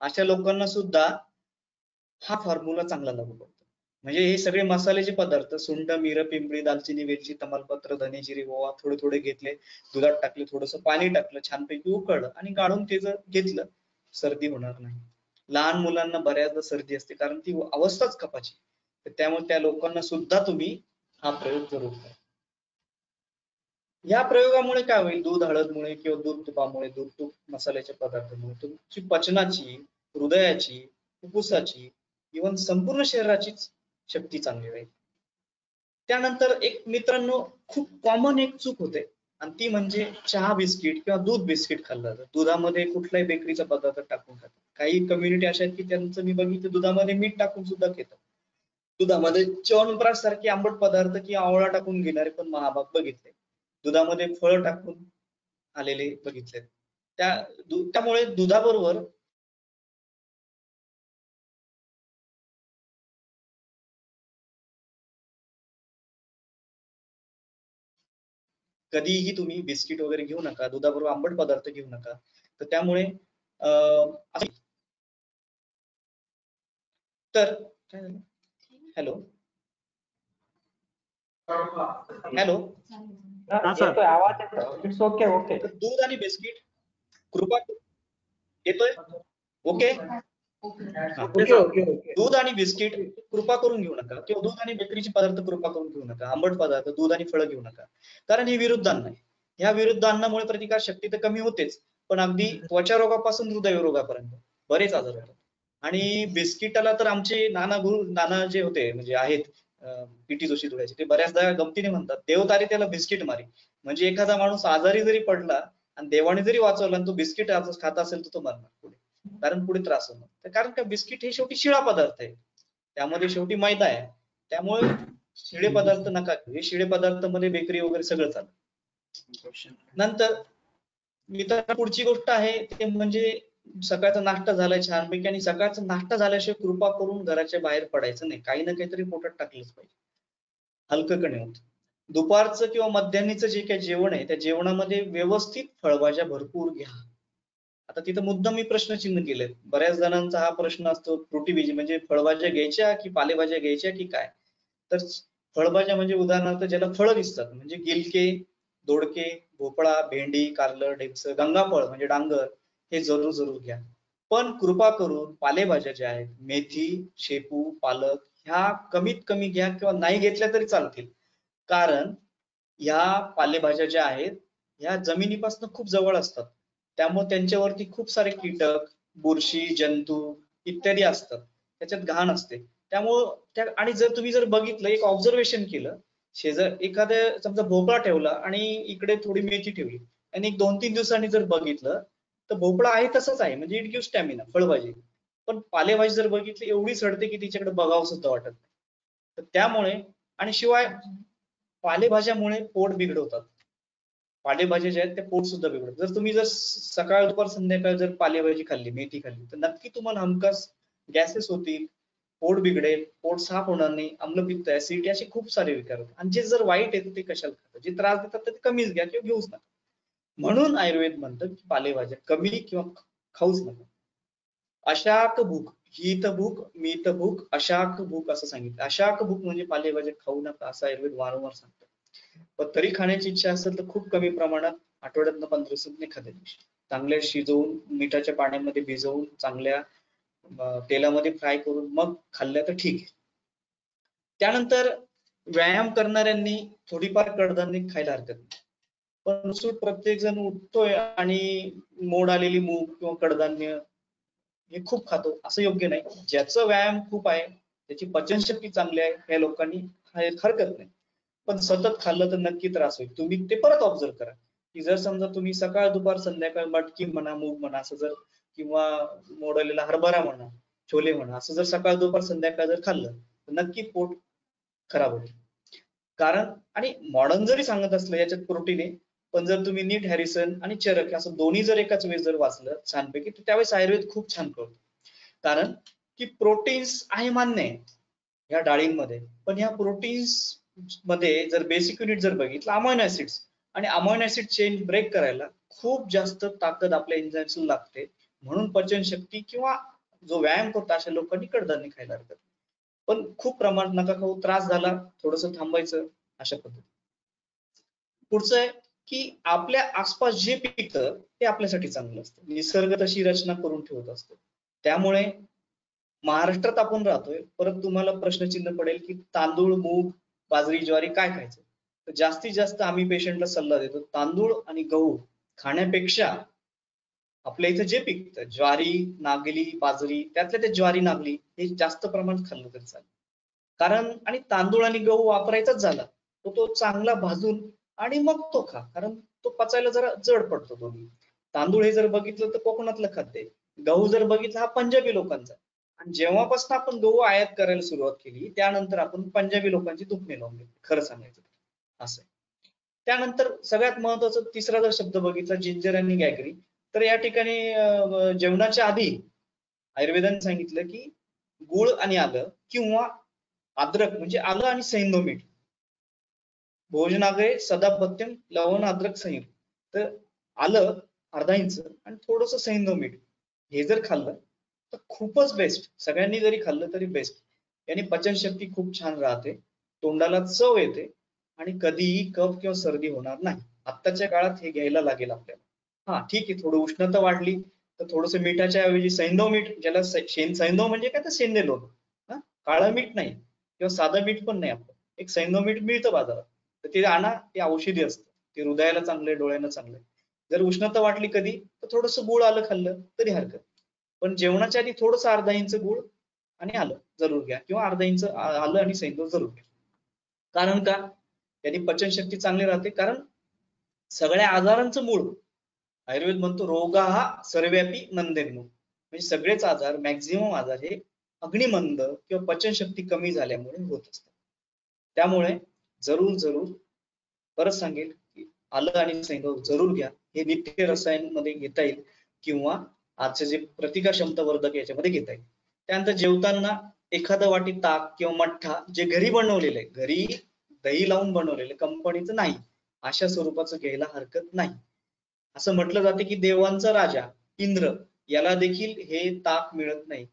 अशा लोकांना सुद्धा हा फॉर्म्युला चांगला लागू पडतो. म्हणजे हे सगळे मसाल्याचे पदार्थ सुंड मिरं पिंपळी दालचिनी वेलची तमालपत्र धने जिरे ओवा थोडे थोडे घेतले दुधात टाकले थोडस पाणी टाकलं छानपैकी उकळलं आणि गाळून ते जर घेतलं सर्दी होणार नाही. लहान मुलांना बऱ्याचदा सर्दी असते कारण ती अवस्थाच कपाची तर त्यामुळे त्या लोकांना सुद्धा तुम्ही हा प्रयोग जरूर करा. या प्रयोगामुळे काय होईल? दूध हळदमुळे किंवा दूध तुपामुळे दूध तूप मसाल्याच्या पदार्थामुळे तुमची पचनाची हृदयाची फुफ्फुसाची इव्हन संपूर्ण शरीराचीच शक्ती चांगली राहील. त्यानंतर एक मित्रांनो खूप कॉमन एक चूक होते. आणि ती म्हणजे चहा बिस्किट किंवा दूध बिस्किट खाल्लं जातं. दुधामध्ये कुठलाही बेकरीचा पदार्थ टाकून खातात. काही कम्युनिटी अशा आहेत की त्यांचं मी बघितलं दुधामध्ये मीठ टाकून सुद्धा घेतो दुधामध्ये च्यवनप्राश सारखे आंबट पदार्थ किंवा आवळा टाकून घेणारे पण महाभाग बघितले. दुधामध्ये फळ टाकून आलेले बघितले. त्या त्यामुळे दुधाबरोबर कधीही तुम्ही बिस्किट वगैरे घेऊ नका दुधाबरोबर आंबट पदार्थ घेऊ नका. तर त्यामुळे तर हॅलो. हॅलो. हा, आवाज ओके ओके दूध आणि बिस्किट कृपा येतोय? Okay okay okay okay okay दूध आणि बिस्किट कृपा करून घेऊ नका. किंवा दूध आणि बेकरीचे पदार्थ कृपा करून घेऊ नका. आंबट पदार्थ दूध आणि फळं घेऊ नका. कारण हे विरुद्ध अन्न आहे ह्या विरुद्ध अन्नामुळे प्रतिकार शक्ती तर कमी होतेच. पण अगदी त्वचा रोगापासून हृदय रोगापर्यंत. बरेच आजार होतात. आणि बिस्किटाला तर आमचे नाना गुरु नाना जे होते म्हणजे आहेत पीटी जोशी धुळ्याचे. ते बऱ्याचदा गमतीने म्हणतात देव तारी त्याला बिस्किट मारी. म्हणजे एखादा माणूस आजारी जरी पडला आणि देवाने जरी वाचवला आणि तो बिस्किट आज खात असेल तर तो मरणार पुढे. कारण पुढे त्रास होणार. तर कारण का बिस्किट हे शेवटी शिळा पदार्थ आहे त्यामध्ये शेवटी मैदा आहे. त्यामुळे शिळे पदार्थ नका हे शिळे पदार्थमध्ये बेकरी वगैरे सगळं चालतं. नंतर मित्रांनो पुढची गोष्ट आहे ते म्हणजे सकाळचा नाश्ता झालाय छानपैकी आणि सकाळचा नाश्ता झाल्याशिवाय कृपा करून घराच्या बाहेर पडायचं नाही. काही ना काहीतरी पोटात टाकलंच पाहिजे. हलकं कणे होत. दुपारचं किंवा मध्यान्हीचं जे काही जेवण आहे त्या जेवणामध्ये व्यवस्थित फळभाज्या भरपूर घ्या. आता तिथं मुद्दा मी प्रश्नचिन्ह केले बऱ्याच जणांचा हा प्रश्न असतो फ्रुटी म्हणजे फळभाज्या घ्यायच्या की पालेभाज्या घ्यायच्या की काय? तर फळभाज्या म्हणजे उदाहरणार्थ ज्याला फळं दिसतात म्हणजे गिलके दोडके भोपळा भेंडी कारलं ढेपस गंगाफळ म्हणजे डांगर हे जरूर जरूर घ्या. पण कृपा करून पालेभाज्या ज्या आहेत मेथी शेपू पालक ह्या कमीत कमी घ्या किंवा नाही घेतल्या तरी चालतील. कारण ह्या पालेभाज्या ज्या आहेत ह्या जमिनीपासून खूप जवळ असतात. त्यामुळे त्यांच्यावरती खूप सारे कीटक बुरशी जंतू इत्यादी असतात. त्याच्यात घाण असते. त्यामुळं त्या आणि जर तुम्ही जर बघितलं एक ऑब्झर्वेशन केलं शेजार एखाद्या समजा भोपळा ठेवला आणि इकडे थोडी मेथी ठेवली आणि एक दोन तीन दिवसांनी जर बघितलं तर भोपळा आहे तसंच आहे. म्हणजे इट गिव्ह स्टॅमिना फळभाजी. पण पालेभाजी जर बघितली एवढी सडते की तिच्याकडे बघावं सुद्धा वाटत नाही. तर त्यामुळे आणि शिवाय पालेभाज्यामुळे पोट बिघडवतात. पालेभाज्या ज्या आहेत त्या पोट सुद्धा बिघडतात जर तुम्ही जर सकाळ दुपार संध्याकाळ जर पालेभाजी खाल्ली मेथी खाल्ली तर नक्की तुम्हाला हमखास गॅसेस होतील पोट बिघडेल पोट साफ होणार नाही अम्लपित्त ऍसिडिटी असे खूप सारे विकार होतात. आणि जे जर वाईट आहेत ते कशाला खातात? जे त्रास देतात तर ते कमीच घ्या किंवा घेऊच नका. म्हणून आयुर्वेद म्हणतं की पालेभाज्या कमी किंवा खाऊच नका. अशाक भूक हित भूक मीत भूक अशाक भूक असं सांगितलं. अशाक भूक म्हणजे पालेभाज्या खाऊ नका असं आयुर्वेद वारंवार सांगतो. पण तरी खाण्याची इच्छा असेल तर खूप कमी प्रमाणात आठवड्यातनं पंधरा दिवसात एखाद्या दिवशी. चांगल्या शिजवून मिठाच्या पाण्यामध्ये भिजवून चांगल्या तेलामध्ये फ्राय करून मग खाल्ल्या तर ठीक आहे. त्यानंतर व्यायाम करणाऱ्यांनी थोडीफार कडधान्य खायला हरकत नाही. पण नुसतं प्रत्येक जण उठतोय आणि मोड आलेली मूग किंवा कडधान्य हे खूप खातो असं योग्य नाही. ज्याचं व्यायाम खूप आहे त्याची पचनशक्ती चांगली आहे या लोकांनी हरकत नाही. पण सतत खाल्लं तर नक्की त्रास होईल. तुम्ही ते परत ऑब्झर्व करा. की जर समजा तुम्ही सकाळ दुपार संध्याकाळ मटकी म्हणा मूग म्हणा असं जर किंवा मोडलेला हरभरा म्हणा छोले म्हणा असं जर सकाळ दुपार संध्याकाळ जर खाल्लं तर नक्की पोट खराब होईल. कारण आणि मॉडर्न जरी सांगत असलं याच्यात प्रोटीन आहे पण जर तुम्ही नीट हॅरिसन आणि चरक असं दोन्ही जर एकाच वेळेस जर वाचलं छानपैकी तर त्यावेळेस आयुर्वेद खूप छान कळतो. कारण की प्रोटीन्स आहे मान्य आहे ह्या डाळींमध्ये पण ह्या प्रोटीन्समध्ये जर बेसिक युनिट जर बघितलं अमायनो ऍसिड्स आणि अमायनो ऍसिड चेंज ब्रेक करायला खूप जास्त ताकद आपल्या एन्झाईम्स लागते. म्हणून पचनशक्ती किंवा जो व्यायाम करतो अशा लोकांनी कडधान्य खायला हरकत पण खूप प्रमाणात नका खाऊ त्रास झाला थोडस थांबायचं अशा पद्धती पुढचं आहे की आपल्या आसपास जे पिकतं ते आपल्यासाठी चांगलं असतं. निसर्ग तशी रचना करून ठेवत असतो. त्यामुळे महाराष्ट्रात आपण राहतोय परत तुम्हाला प्रश्नचिन्ह पडेल की तांदूळ मूग बाजरी ज्वारी काय खायचं? तर जास्तीत जास्त आम्ही पेशंटला सल्ला देतो तांदूळ आणि गहू खाण्यापेक्षा आपल्या इथं जे पिकतं ज्वारी नागली बाजरी त्यातल्या ते ज्वारी नागली हे जास्त प्रमाणात खाल्लं तरी चालेल. कारण आणि तांदूळ आणि गहू वापरायचाच झाला तर तो चांगला भाजून आणि मग तो खा. कारण तो पचायला जरा जड पडतो दोन्ही तांदूळ हे जर बघितलं तर कोकणातलं खाद्य आहे. गहू जर बघितलं हा पंजाबी लोकांचा आणि जेव्हापासून आपण गहू आयात करायला सुरुवात केली त्यानंतर आपण पंजाबी लोकांची दुखणे लावून घेतली खरं सांगायचं असं त्यानंतर सगळ्यात महत्त्वाचा तिसरा जर शब्द बघितला जिंजर आणि गॅगरी तर या ठिकाणी जेवणाच्या आधी आयुर्वेदाने सांगितलं की गुळ आणि आलं किंवा अद्रक म्हणजे आलं आणि सैंदो मीठ. भोजनागरे सदापत्यम लवण अद्रक संयुक्त. तर आलं अर्धा इंच आणि थोडस सैंधव मीठ. हे जर खाल्लं तर खूपच बेस्ट सगळ्यांनी जरी खाल्लं तरी बेस्ट याने पचनशक्ती खूप छान राहते. तोंडाला चव येते आणि कधीही कफ किंवा सर्दी होणार नाही. आत्ताच्या काळात हे घ्यायला लागेल आपल्याला. हा ठीक आहे. थोडं उष्णता वाढली तर थोडस मिठाच्या ऐवजी सैंधव मीठ ज्याला सै- सैंधव म्हणजे काय तर सेंदे लोक हा काळं मीठ नाही किंवा साधं मीठ पण नाही आपलं. एक सैंधव मीठ मिळतं बाजारात. तर ते आणा ते औषधी असतं. ते हृदयाला चांगलंय डोळ्यांना चांगलं जर उष्णता वाटली कधी तर थोडस गुळ आलं खाल्लं तरी हरकत पण जेवणाच्या आधी थोडस अर्धा इंच गुळ आणि आलं जरूर घ्या. किंवा अर्धा इंच आलं आणि सैंदूर जरूर घ्या. कारण का? त्यांनी पचनशक्ती चांगली राहते. कारण सगळ्या आजारांचं मूळ आयुर्वेद म्हणतो रोगा हा सर्व्यापी मंदेन्नु म्हणजे सगळेच आजार मॅक्झिमम आजार हे अग्निमंद किंवा पचनशक्ती कमी झाल्यामुळे होत असतात. त्यामुळे जरूर जरूर. परत सांगेल की आलं आणि सैंधव जरूर घ्या. हे नित्य रसायनमध्ये घेता येईल किंवा आजचे जे प्रतिकार क्षमता वर्धक याच्यामध्ये घेता येईल. त्यानंतर जेवताना एखादं वाटी ताक किंवा मठ्ठा जे घरी बनवलेलं आहे घरी दही लावून बनवलेलं कंपनीचं नाही. अशा स्वरूपाचं घ्यायला हरकत नाही. असं म्हटलं जाते की देवांचा राजा इंद्र याला देखील हे ताक मिळत नाही.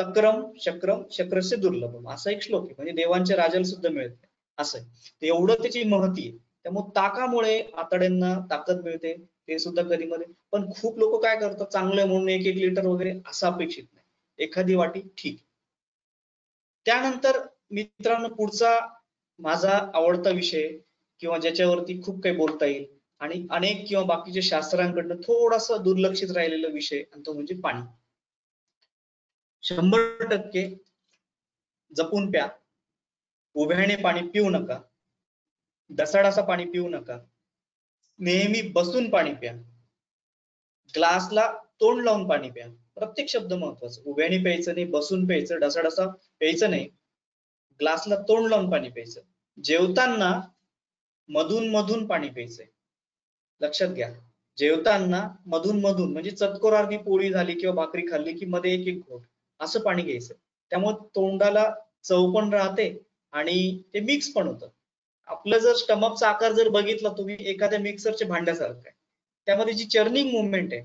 तक्रम शक्रम शक्रस्य दुर्लभम. असा एक श्लोक आहे. म्हणजे देवांच्या राजाला सुद्धा मिळत नाही. असं आहे. एवढं त्याची महती आहे. त्यामुळे ताकामुळे आतड्यांना ताकद मिळते. ते सुद्धा कधीमध्ये पण खूप लोक काय करतात? चांगलं म्हणून एक एक लिटर वगैरे असं अपेक्षित नाही. एखादी वाटी ठीक त्यानंतर मित्रांनो पुढचा माझा आवडता विषय किंवा ज्याच्यावरती खूप काही बोलता येईल आणि अनेक किंवा बाकीच्या शास्त्रांकडनं थोडासा दुर्लक्षित राहिलेला विषय आणि तो म्हणजे पाणी. शंभर टक्के जपून प्या. उभ्याने पाणी पिऊ नका. दसाडासा पाणी पिऊ नका. नेहमी बसून पाणी प्या. ग्लासला तोंड लावून पाणी प्या. प्रत्येक शब्द महत्त्वाचा उभ्याने प्यायचं नाही बसून प्यायचं डसाडासा प्यायचं नाही. ग्लासला तोंड लावून पाणी प्यायचं. जेवताना मधून मधून पाणी प्यायचंय. लक्षात घ्या. जेवताना मधून मधून म्हणजे चतकोर अर्धी पोळी झाली किंवा भाकरी खाल्ली की मध्ये एक एक घोट असं पाणी घ्यायचं. त्यामुळे तोंडाला चव पण राहते आणि ते मिक्स पण होतं. आपलं जर स्टमकचा आकार जर बघितला तुम्ही एखाद्या मिक्सरच्या भांड्यासारखं आहे. त्यामध्ये जी चर्निंग मुवमेंट आहे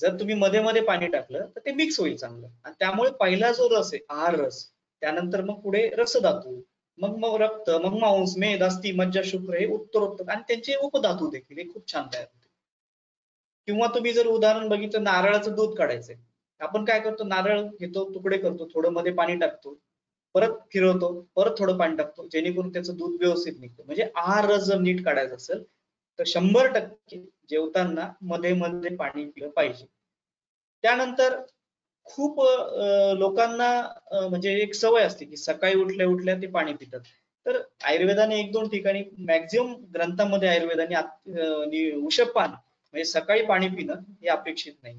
जर तुम्ही मध्ये मध्ये पाणी टाकलं तर ते मिक्स होईल चांगलं. आणि त्यामुळे पहिला जो रस आहे आहार रस त्यानंतर मग पुढे रसधातू मग मग रक्त मग मांस मेद अस्थि मज्जा शुक्र हे उत्तरोत्तर. आणि त्यांचे उपधातू देखील हे खूप छान तयार होते. किंवा तुम्ही जर उदाहरण बघितलं नारळाचं दूध काढायचंय. आपण काय करतो नारळ घेतो तुकडे करतो थोडं मध्ये पाणी टाकतो. परत फिरवतो परत थोडं पाणी टाकतो जेणेकरून त्याचं दूध व्यवस्थित निघतं. म्हणजे आहार रस जर नीट काढायचा असेल तर शंभर टक्के जेवताना मध्ये मध्ये पाणी पिलं पाहिजे. त्यानंतर खूप लोकांना म्हणजे एक सवय असते की सकाळी उठल्या उठल्या ते पाणी पितात. तर आयुर्वेदाने एक दोन ठिकाणी मॅक्झिमम ग्रंथामध्ये आयुर्वेदाने आत- उषपान म्हणजे सकाळी पाणी पिणं हे अपेक्षित नाही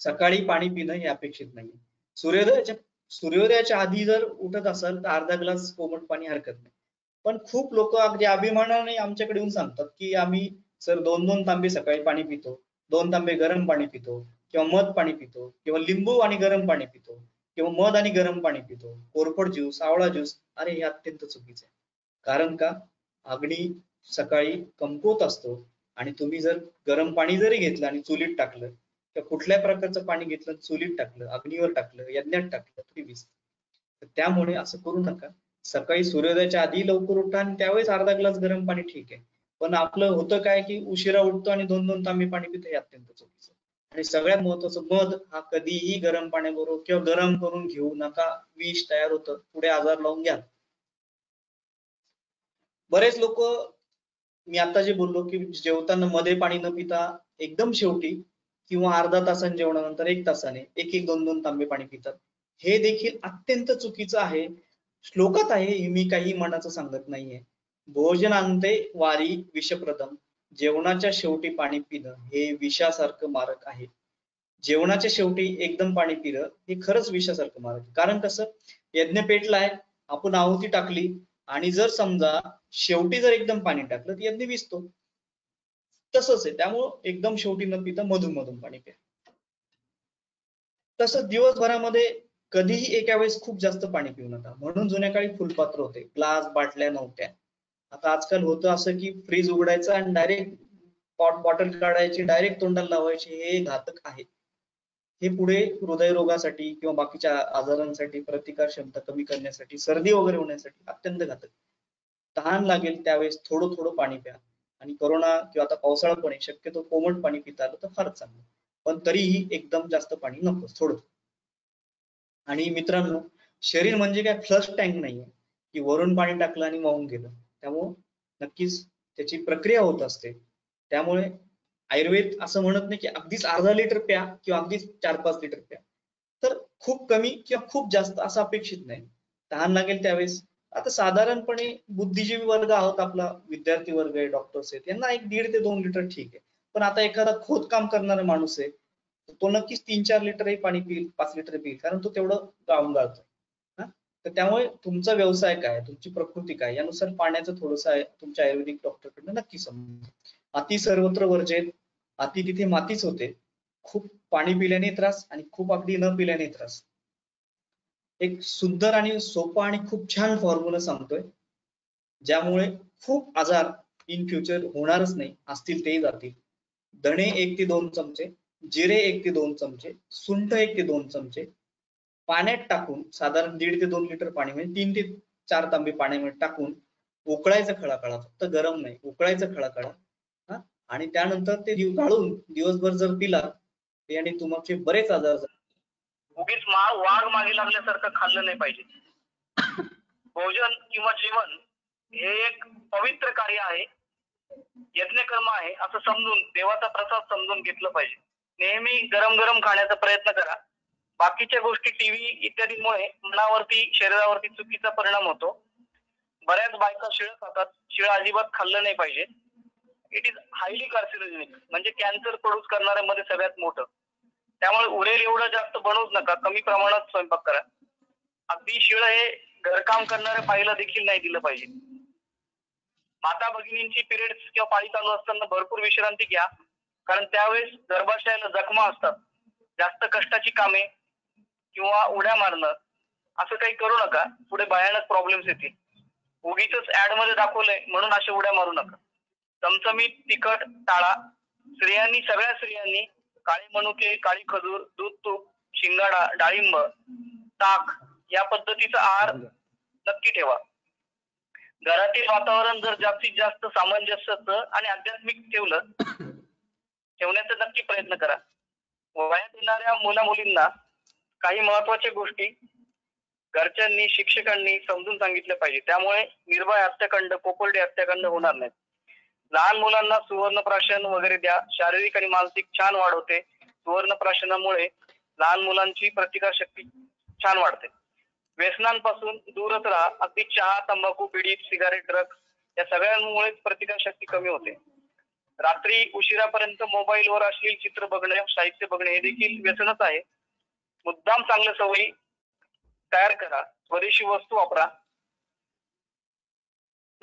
सकाळी पाणी पिणं हे अपेक्षित नाही सूर्योदयाच्या सूर्योदयाच्या आधी जर उठत असाल तर अर्धा ग्लास कोमट पाणी हरकत नाही. पण खूप लोक अगदी अभिमानाने आमच्याकडे येऊन सांगतात की आम्ही सर दोन दोन तांबे सकाळी पाणी पितो दोन तांबे गरम पाणी पितो किंवा मध पाणी पितो किंवा लिंबू आणि गरम पाणी पितो किंवा मध आणि गरम पाणी पितो कोरफड ज्यूस आवळा ज्यूस अरे हे अत्यंत चुकीचं आहे. कारण का? अग्नी सकाळी कमकुवत असतो आणि तुम्ही जर गरम पाणी जरी घेतलं आणि चुलीत टाकलं किंवा कुठल्याही प्रकारचं पाणी घेतलं? चुलीत टाकलं अग्नीवर टाकलं यज्ञात टाकलं तरी वीज. तर त्यामुळे असं करू नका. सकाळी सूर्योदयाच्या आधी लवकर उठा आणि त्यावेळेस अर्धा ग्लास गरम पाणी ठीक आहे. पण आपलं होतं काय की उशिरा उठतो आणि दोन दोन तांबे पाणी पितो हे अत्यंत चुकीचं. आणि सगळ्यात महत्वाचं मध हा कधीही गरम पाण्याबरोबर किंवा गरम करून घेऊ नका. विष तयार होतं. पुढे आजार लावून घ्या. बरेच लोक मी आता जे बोललो की जेवताना मध्ये पाणी न पिता एकदम शेवटी किंवा अर्धा तासाने जेवणानंतर एक तासाने एक एक दोन दोन तांबे पाणी पितात. हे देखील अत्यंत चुकीचं आहे. श्लोकात आहे हे मी काही मनाचं सांगत नाहीये. भोजनांते वारी विषप्रदम. जेवणाच्या शेवटी पाणी पिणं हे विषासारखं मारक आहे. जेवणाच्या शेवटी एकदम पाणी पिणं हे खरंच विषासारखं मारक आहे. कारण कसं? यज्ञ पेटलाय आपण आहुती टाकली आणि जर समजा शेवटी जर एकदम पाणी टाकलं तर यज्ञ विसतो. तसंच आहे. त्यामुळं एकदम शेवटी न पिता मधून मधून पाणी प्या. तसंच दिवसभरामध्ये कधीही एका वेळेस खूप जास्त पाणी पिऊ नका. म्हणून जुन्या काळी फुलपात्र होते. ग्लास बाटल्या नव्हत्या. आता आजकाल होतं असं की फ्रीज उघडायचं आणि डायरेक्ट पॉट बॉटल काढायची डायरेक्ट तोंडाला लावायची हे घातक आहे. हे पुढे हृदयरोगासाठी किंवा बाकीच्या आजारांसाठी प्रतिकार क्षमता कमी करण्यासाठी सर्दी वगैरे होण्यासाठी अत्यंत घातक. तहान लागेल त्यावेळेस थोडं थोडं पाणी प्या. आणि कोरोना किंवा आता पावसाळा पण आहे शक्यतो कोमट पाणी पिता आलं तर फार चांगलं. पण तरीही एकदम जास्त पाणी नको थोडं. आणि मित्रांनो शरीर म्हणजे काय? फ्लश टँक नाहीये. की वरून पाणी टाकलं आणि वाहून गेलं. त्यामुळं नक्कीच त्याची प्रक्रिया होत असते. त्यामुळे आयुर्वेद असं म्हणत नाही की अगदीच अर्धा लिटर प्या किंवा अगदीच चार पाच लिटर प्या. तर खूप कमी किंवा खूप जास्त असं अपेक्षित नाही. तहान लागेल त्यावेळेस. आता साधारणपणे बुद्धिजीवी वर्ग आहोत आपला विद्यार्थी वर्ग आहे डॉक्टर्स आहेत यांना एक दीड ते दोन लिटर ठीक आहे. पण आता एखादा खोदकाम करणारा माणूस आहे तो नक्कीच तीन चार लिटरही पाणी पिईल पाच लिटर पिईल कारण तो तेवढं गाळून गाळतो तर त्यामुळे तुमचा व्यवसाय काय तुमची प्रकृती काय यानुसार पाण्याचं थोडस तुमच्या आयुर्वेदिक डॉक्टरकडनं नक्की समजा अति सर्वत्र वर्जेत अति तिथे मातीच होते. खूप पाणी पिल्याने त्रास आणि खूप अगदी न पिल्याने त्रास. एक सुंदर आणि सोपा आणि खूप छान फॉर्म्युला सांगतोय. ज्यामुळे खूप आजार इन फ्युचर होणारच नाही असतील तेही जातील. धणे एक ते दोन चमचे जिरे एक ते दोन चमचे सुंठ एक ते दोन चमचे. पाण्यात टाकून साधारण दीड ते दोन लिटर पाणी म्हणजे तीन ते चार तांबे पाण्यामध्ये टाकून उकळायचं खळाखळा फक्त गरम नाही उकळायचं खळाखळा. हा? आणि त्यानंतर ते गाळून दिवसभर जर पिला आणि तुमचे बरेच आजार उगीच माळ वाघ मागे लागल्यासारखं खाल्लं नाही पाहिजे. भोजन किंवा जीवन हे एक पवित्र कार्य आहे. यज्ञकर्म आहे असं समजून देवाचा प्रसाद समजून घेतलं पाहिजे. नेहमी गरम गरम खाण्याचा प्रयत्न करा. बाकीच्या गोष्टी टीव्ही इत्यादीमुळे मनावरती शरीरावरती चुकीचा परिणाम होतो. बऱ्याच बायका शिळ खातात. शिळ अजिबात खाल्लं नाही पाहिजे. इट इज हायली कार्सिनोजेनिक म्हणजे कॅन्सर प्रोड्यूस करणाऱ्यामध्ये सगळ्यात मोठं. त्यामुळे उरेल एवढं जास्त बनवूच नका. कमी प्रमाणात स्वयंपाक करा. अगदी शिळ हे घरकाम करणाऱ्या पाईला देखील नाही दिलं पाहिजे. माता भगिनींची पिरियड्स किंवा पाळी चालू असताना भरपूर विश्रांती घ्या. कारण त्यावेळेस गर्भाशयाला जखमा असतात. जास्त कष्टाची कामे किंवा उड्या मारणं असं काही करू नका. पुढे भयानक प्रॉब्लेम्स येतील. उगीच ऍडमध्ये दाखवलंय म्हणून अशा उड्या मारू नका. चमचमीत तिखट टाळा. स्त्रियांनी सगळ्या स्त्रियांनी काळे मनुके काळी खजूर दूध तूप शिंगाडा डाळिंब ताक या पद्धतीचा आहार नक्की ठेवा. घरातील वातावरण जर जास्तीत जास्त सामंजस्याचं आणि आध्यात्मिक ठेवलं ठेवण्याचा नक्की प्रयत्न करा. वयात येणाऱ्या मुला मुलींना काही महत्त्वाच्या गोष्टी घरच्यांनी शिक्षकांनी समजून सांगितल्या पाहिजे. त्यामुळे निर्भय हत्याकांड कोपर्डे हत्याकांड होणार नाहीत. लहान मुलांना सुवर्ण प्राशन वगैरे द्या. शारीरिक आणि मानसिक छान वाढ होते. सुवर्णप्राशनामुळे लहान मुलांची प्रतिकार शक्ती छान वाढते. व्यसनांपासून दूरच राहा. अगदी चहा तंबाखू बिडी सिगारेट ड्रग्ज या सगळ्यांमुळेच प्रतिकार शक्ती कमी होते. रात्री उशिरापर्यंत मोबाईलवर अश्लील चित्र बघणे साहित्य बघणे हे देखील व्यसनच आहे. मुद्दाम चांगल्या सवयी तयार करा. स्वदेशी वस्तू वापरा.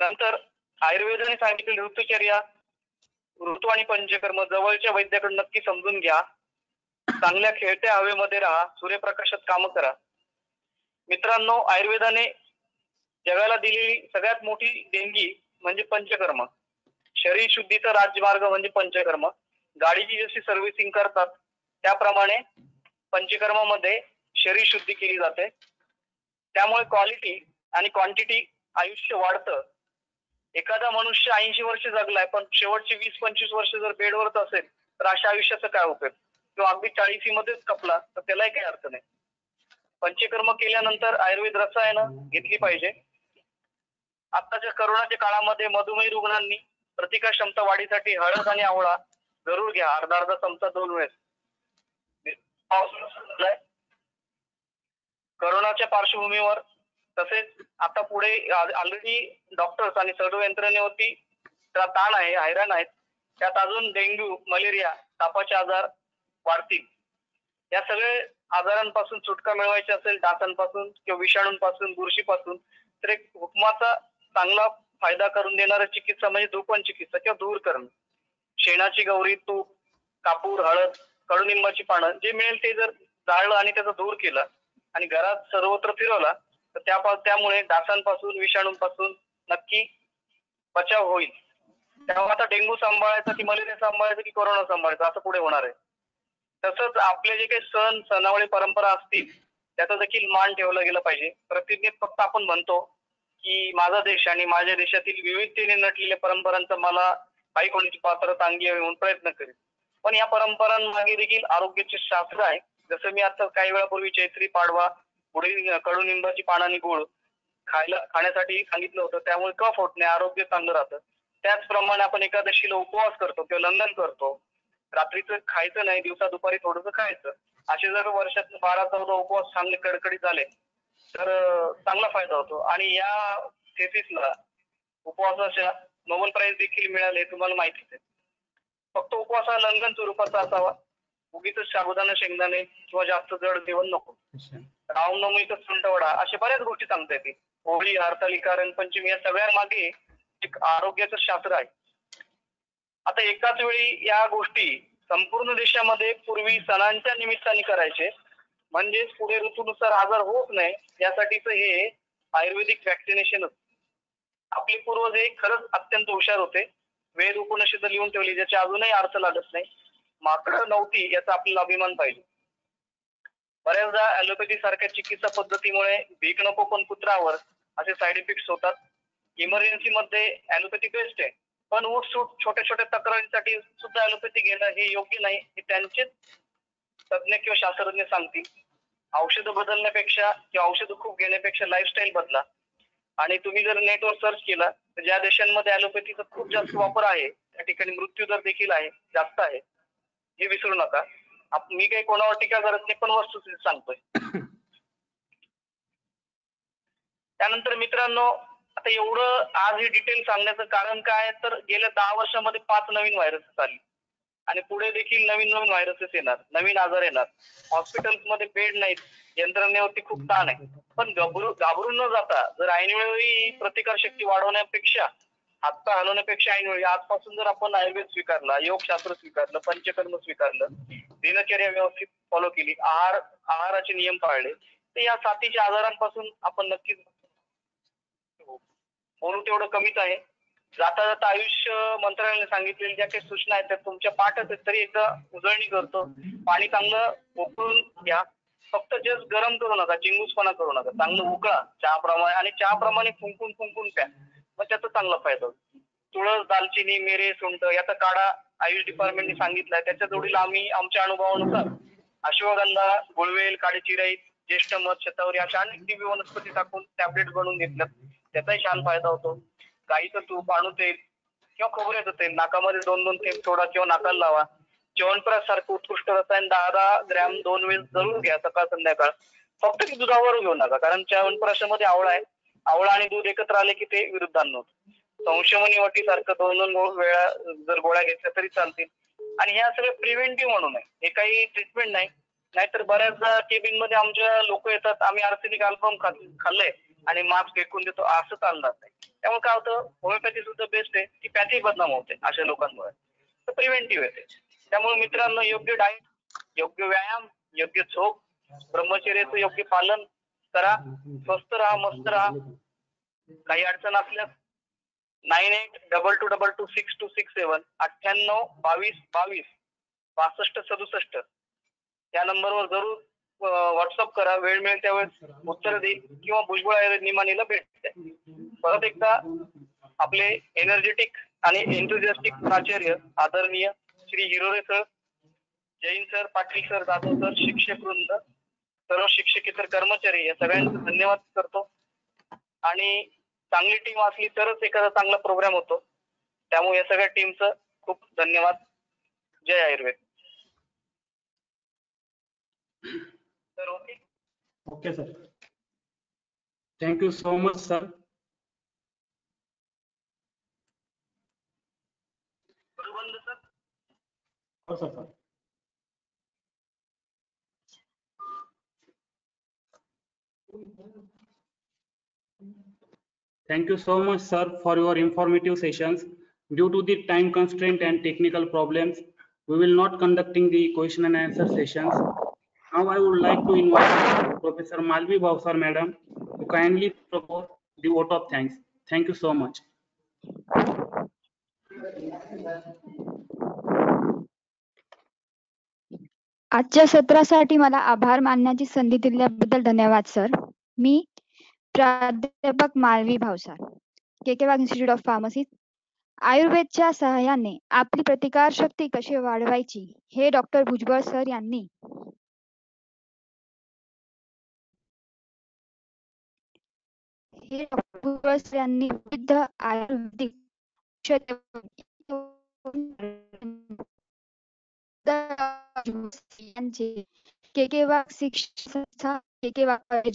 नंतर आयुर्वेदाने सांगितलेली ऋतुचर्या ऋतू आणि पंचकर्म जवळच्या वैद्याकडे नक्की समजून घ्या. चांगल्या खेळत्या हवेमध्ये राहा सूर्यप्रकाशात काम करा. मित्रांनो आयुर्वेदाने जगाला दिलेली सगळ्यात मोठी देणगी म्हणजे पंचकर्म. शरीर शुद्धीचा राजमार्ग म्हणजे पंचकर्म. गाडीची जशी सर्व्हिसिंग करतात त्याप्रमाणे पंचकर्मामध्ये शरीर शुद्धी केली जाते. त्यामुळे क्वालिटी आणि क्वांटिटी आयुष्य वाढतं. एखादा मनुष्य ऐंशी वर्ष जगलाय पण शेवटचे वीस पंचवीस वर्ष जर बेडवरच असेल तर अशा आयुष्याचा काय उपयोग? किंवा अगदी चाळीसी मध्येच कपला तर त्यालाही काही अर्थ नाही. पंचकर्म केल्यानंतर आयुर्वेद रसायनं घेतली पाहिजे. आताच्या करोनाच्या काळामध्ये मधुमेह रुग्णांनी प्रतिकार क्षमता वाढीसाठी हळद आणि आवळा जरूर घ्या. अर्धा अर्धा चमचा दोन वेळेस. करोनाच्या पार्श्वभूमीवर तसेच आता पुढे ऑलरेडी डॉक्टर्स आणि सर्व यंत्रणेवरती ताण आहे हैराण आहेत. त्यात अजून डेंग्यू मलेरिया तापाचे आजार वाढतील. या सगळे आजारांपासून सुटका मिळवायची असेल डासांपासून किंवा विषाणूंपासून बुरशीपासून तर एक हुकमाचा चांगला फायदा करून देणारा चिकित्सा म्हणजे धूपन चिकित्सा किंवा दूर करणं. शेणाची गौरी तूप कापूर हळद कडुनिंबाची पानं जे मिळेल ते जर जाळलं आणि त्याचा दूर केला आणि घरात सर्वत्र फिरवला तर त्या त्यामुळे डासांपासून विषाणूंपासून नक्की बचाव होईल. त्यामुळे आता डेंग्यू सांभाळायचा की मलेरिया सांभाळायचा की कोरोना सांभाळायचा असं पुढे होणार आहे. तसंच आपले जे काही सण सणावळी परंपरा असतील त्याचा देखील मान ठेवला गेला पाहिजे. प्रतिज्ञेत फक्त आपण म्हणतो की माझा देश आणि माझ्या देशातील विविधतेने नटलेल्या परंपरांचा मला काही कोणाची पात्रता अंगी यावी म्हणून प्रयत्न करेल पण या परंपरांमागे देखील आरोग्याचे शास्त्र आहे. जसं मी आता काही वेळापूर्वी चैत्री पाडवा पुढील कडुनिंबाची पानांनी गुळ खायला खाण्यासाठी सांगितलं होतं. त्यामुळे कफ होत नाही आरोग्य चांगलं राहतं. त्याचप्रमाणे आपण एकादशीला उपवास करतो किंवा लंघन करतो. रात्रीचं खायचं नाही दिवसा दुपारी थोडस खायचं. असे जर वर्षात बारा चौदा उपवास चांगले कडकडीत झाले तर चांगला फायदा होतो. आणि या थेसिसला उपवासाच्या नोबल प्राइज देखील मिळाले तुम्हाला माहितीच आहे. फक्त उपवास हा लंघन स्वरूपाचा असावा. उगीच साबुदाणा शेंगदाणे किंवा जास्त जड जेवण नको. रामनवमीचा सुंटवडा अशा बऱ्याच गोष्टी सांगता येतील. होळी हरतालिका रंगपंचमी या सगळ्यांमागे एक आरोग्याचं शास्त्र आहे. आता एकाच वेळी या गोष्टी संपूर्ण देशामध्ये पूर्वी सणांच्या निमित्ताने करायचे. म्हणजेच पुढे ऋतूनुसार आजार होत नाही यासाठीच हे आयुर्वेदिक वॅक्सिनेशन आपले पूर्वज हे खरंच अत्यंत हुशार होते. वेद उपनिषद लिहून ठेवली ज्याचे अजूनही अर्थ लागत नाही. मात्र नव्हती याचा आपल्याला अभिमान पाहिजे. बऱ्याचदा अॅलोपॅथी सारख्या चिकित्सा पद्धतीमुळे भीक नको पण कुत्रावर असे साईड इफेक्ट होतात. इमर्जन्सी मध्ये अॅलोपॅथी बेस्ट आहे. पण सूट छोट्या छोट्या तक्रारीसाठी सुद्धा ॲलोपॅथी घेणं हे योग्य नाही हे त्यांचेच तज्ज्ञ किंवा शास्त्रज्ञ सांगतील. औषधं बदलण्यापेक्षा किंवा औषधं खूप घेण्यापेक्षा लाईफस्टाईल बदला. आणि तुम्ही जर नेटवर सर्च केला तर ज्या देशांमध्ये ॲलोपॅथीचा खूप जास्त वापर आहे त्या ठिकाणी मृत्यू दर देखील आहे जास्त आहे. हे विसरू नका. मी काही कोणावर टीका करत नाही पण वस्तुस्थिती सांगतोय. त्यानंतर मित्रांनो आता एवढं आज ही डिटेल सांगण्याचं कारण काय तर गेल्या दहा वर्षामध्ये पाच नवीन व्हायरसेस आली. आणि पुढे देखील नवीन नवीन व्हायरसेस येणार नवीन आजार येणार. हॉस्पिटल्समध्ये बेड नाहीत यंत्रणेवरती खूप ताण आहे. पण घाबरू घाबरून न जाता जर ऐनवेळी प्रतिकार शक्ती वाढवण्यापेक्षा हातपाय हलवण्यापेक्षा ऐनवेळी आजपासून जर आपण आयुर्वेद स्वीकारला योगशास्त्र स्वीकारलं पंचकर्म स्वीकारलं दिनचर्या व्यवस्थित फॉलो केली आहार आहाराचे नियम पाळले तर या साथीच्या आजारांपासून आपण नक्कीच म्हणून तेवढं कमीच आहे. जाता जाता आयुष्य मंत्रालयाने सांगितलेल्या ज्या काही सूचना आहेत त्या तुमच्या पाठच आहेत तरी एकदा उजळणी करतो. पाणी चांगलं उकळून घ्या. फक्त जस्ट गरम करू नका चिंगूसपणा करू नका. चांगलं उकळा. चहाप्रमाणे आणि चहाप्रमाणे फुंकून फुंकून प्या. मग त्याचा चांगला फायदा होतो. तुळस दालचिनी मिरे सुंठ याचा काढा आयुष डिपार्टमेंटने सांगितलाय. त्याच्या जोडीला आम्ही आमच्या अनुभवानुसार अश्वगंधा गुळवेल काळी चिराई ज्येष्ठ मध शतावरी अशा अनेक दिव्य वनस्पती टाकून टॅबलेट बनवून घेतल्यात त्याचाही छान फायदा होतो. गाईचं तूप आणू तेल किंवा खोबऱ्याचं तेल. नाकामध्ये दोन दोन थेंब थोडा किंवा नाकाला लावा. च्यवनप्राश सारखं उत्कृष्ट रसायन दहा दहा ग्रॅम दोन वेळ जरूर घ्या सकाळ संध्याकाळ. फक्त ती दुधावर घेऊ नका कारण च्यवनप्राशामध्ये आवळा आहे. आवळा आणि दूध एकत्र आले की ते विरुद्धांना होतं. संशमनी वटी सारखं दोन दोन वेळा जर गोळ्या घेतल्या तरी चालतील. आणि ह्या सगळे प्रिव्हेंटिव्ह म्हणून आहे. हे काही ट्रीटमेंट नाही. नाहीतर बऱ्याचदा केबिनमध्ये आमच्या लोक येतात आम्ही आर्सेनिक अल्बम खाल्लंय आणि मास्क फेकून देतो असं चालणार नाही. त्यामुळे काय होतं होमिओपॅथी सुद्धा बेस्ट आहे. ती पॅथी बदनाम होते अशा लोकांमुळे. तर प्रिव्हेंटिव्ह येते त्यामुळे मित्रांनो योग्य डाएट योग्य व्यायाम योग्य झोप ब्रह्मचर्याचं योग्य पालन करा. स्वस्थ राहा मस्त राहा. काही अडचण असल्यास nine eight double two double two six two six seven अठ्ठ्याण्णव बावीस बावीस पासष्ट सदुसष्ट या नंबरवर जरूर व्हॉट्सअप करा. वेळ मिळेल त्यावेळेस उत्तर देईल किंवा भुजबळ निमानीला भेट द्या. परत एकदा आपले एनर्जेटिक आणि एन्थुझियास्टिक प्राचार्य आदरणीय Shri Hirole sir Jain sir Patil sir Jadhav sir शिक्षक वृंद सर्व शिक्षकेतर कर्मचारी या सगळ्यांचे धन्यवाद करतो. आणि चांगली टीम असली तरच एखादा चांगला प्रोग्राम होतो. त्यामुळे या सगळ्या टीमचं खूप धन्यवाद. जय Ayurveda. Sir. Okay you so much, sir. बंद sir. Oh, sir, Thank you so much, sir, for your informative sessions. Due to the time constraint and technical problems, we will not conducting the question and answer sessions. Now I would like to invite Professor Malvi Bhavsar, madam, to kindly propose the vote of thanks. Thank you so much. आजच्या सत्रासाठी मला आभार मानण्याची संधी दिल्याबद्दल धन्यवाद sir मी प्राध्यापक Malvi Bhavsar K K Wagh institute of pharmacy आयुर्वेदच्या सहाय्याने आपली प्रतिकार शक्ती कशी वाढवायची हे डॉक्टर भुजबळ सर यांनी हे डॉक्टर भुजबळ सर यांनी विविध आयुर्वेदिक यांचे के के वाघ शिक्षण संस्था के के वाघ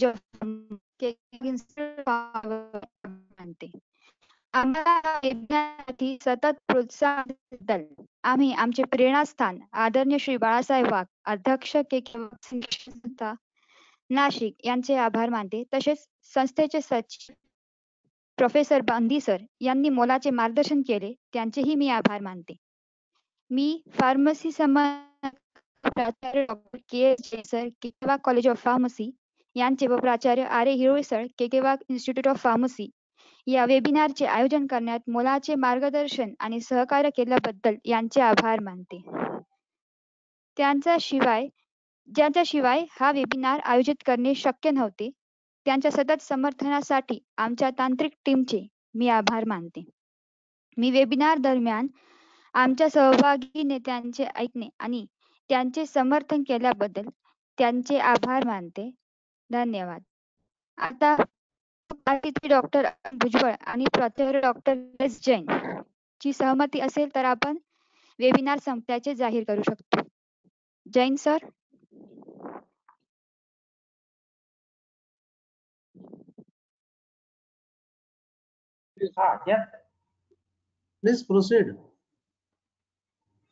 मानते आम्हाला विज्ञानासाठी सतत प्रोत्साहनबद्दल आम्ही आमचे प्रेरणास्थान आदरणीय श्री बाळासाहेब वाघ अध्यक्ष के के संस्था नाशिक यांचे आभार मानते. तसेच संस्थेचे सचिव प्रोफेसर बांदी सर यांनी मोलाचे मार्गदर्शन केले. त्यांचेही मी आभार मानते. मी फार्मसी समान प्राचार्य डॉक्टर के एस जयसर सर कॉलेज ऑफ फार्मसी यांचे व प्राचार्य आरे ए केकेवाग इन्स्टिट्यूट ऑफ फार्मसी या वेबिनारचे आयोजन करण्यात मोलाचे मार्गदर्शन आणि सहकार्य केल्याबद्दल यांचे आभार मानते. त्यांच्या शिवाय ज्यांच्याशिवाय हा वेबिनार आयोजित करणे शक्य नव्हते त्यांच्या सतत समर्थनासाठी आमच्या तांत्रिक टीमचे मी आभार मानते. मी वेबिनार दरम्यान आमच्या सहभागी नेत्यांचे ऐकणे आणि त्यांचे समर्थन केल्याबद्दल त्यांचे आभार मानते. धन्यवाद आता अतिथी डॉक्टर भुजबळ आणि प्राचार्य डॉक्टर एस जैन ची सहमती असेल तर आपण वेबिनार संपल्याचे जाहीर करू शकतो Jain sir. Please proceed.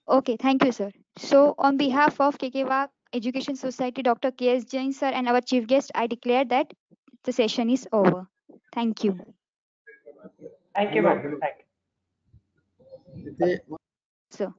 Okay, thank you, sir. So, on behalf of KKWAG Education Society, Dr. K.S. Jain, sir, and our chief guest, I declare that the session is over. Thank you. Thank you, ma'am. Thank you. So,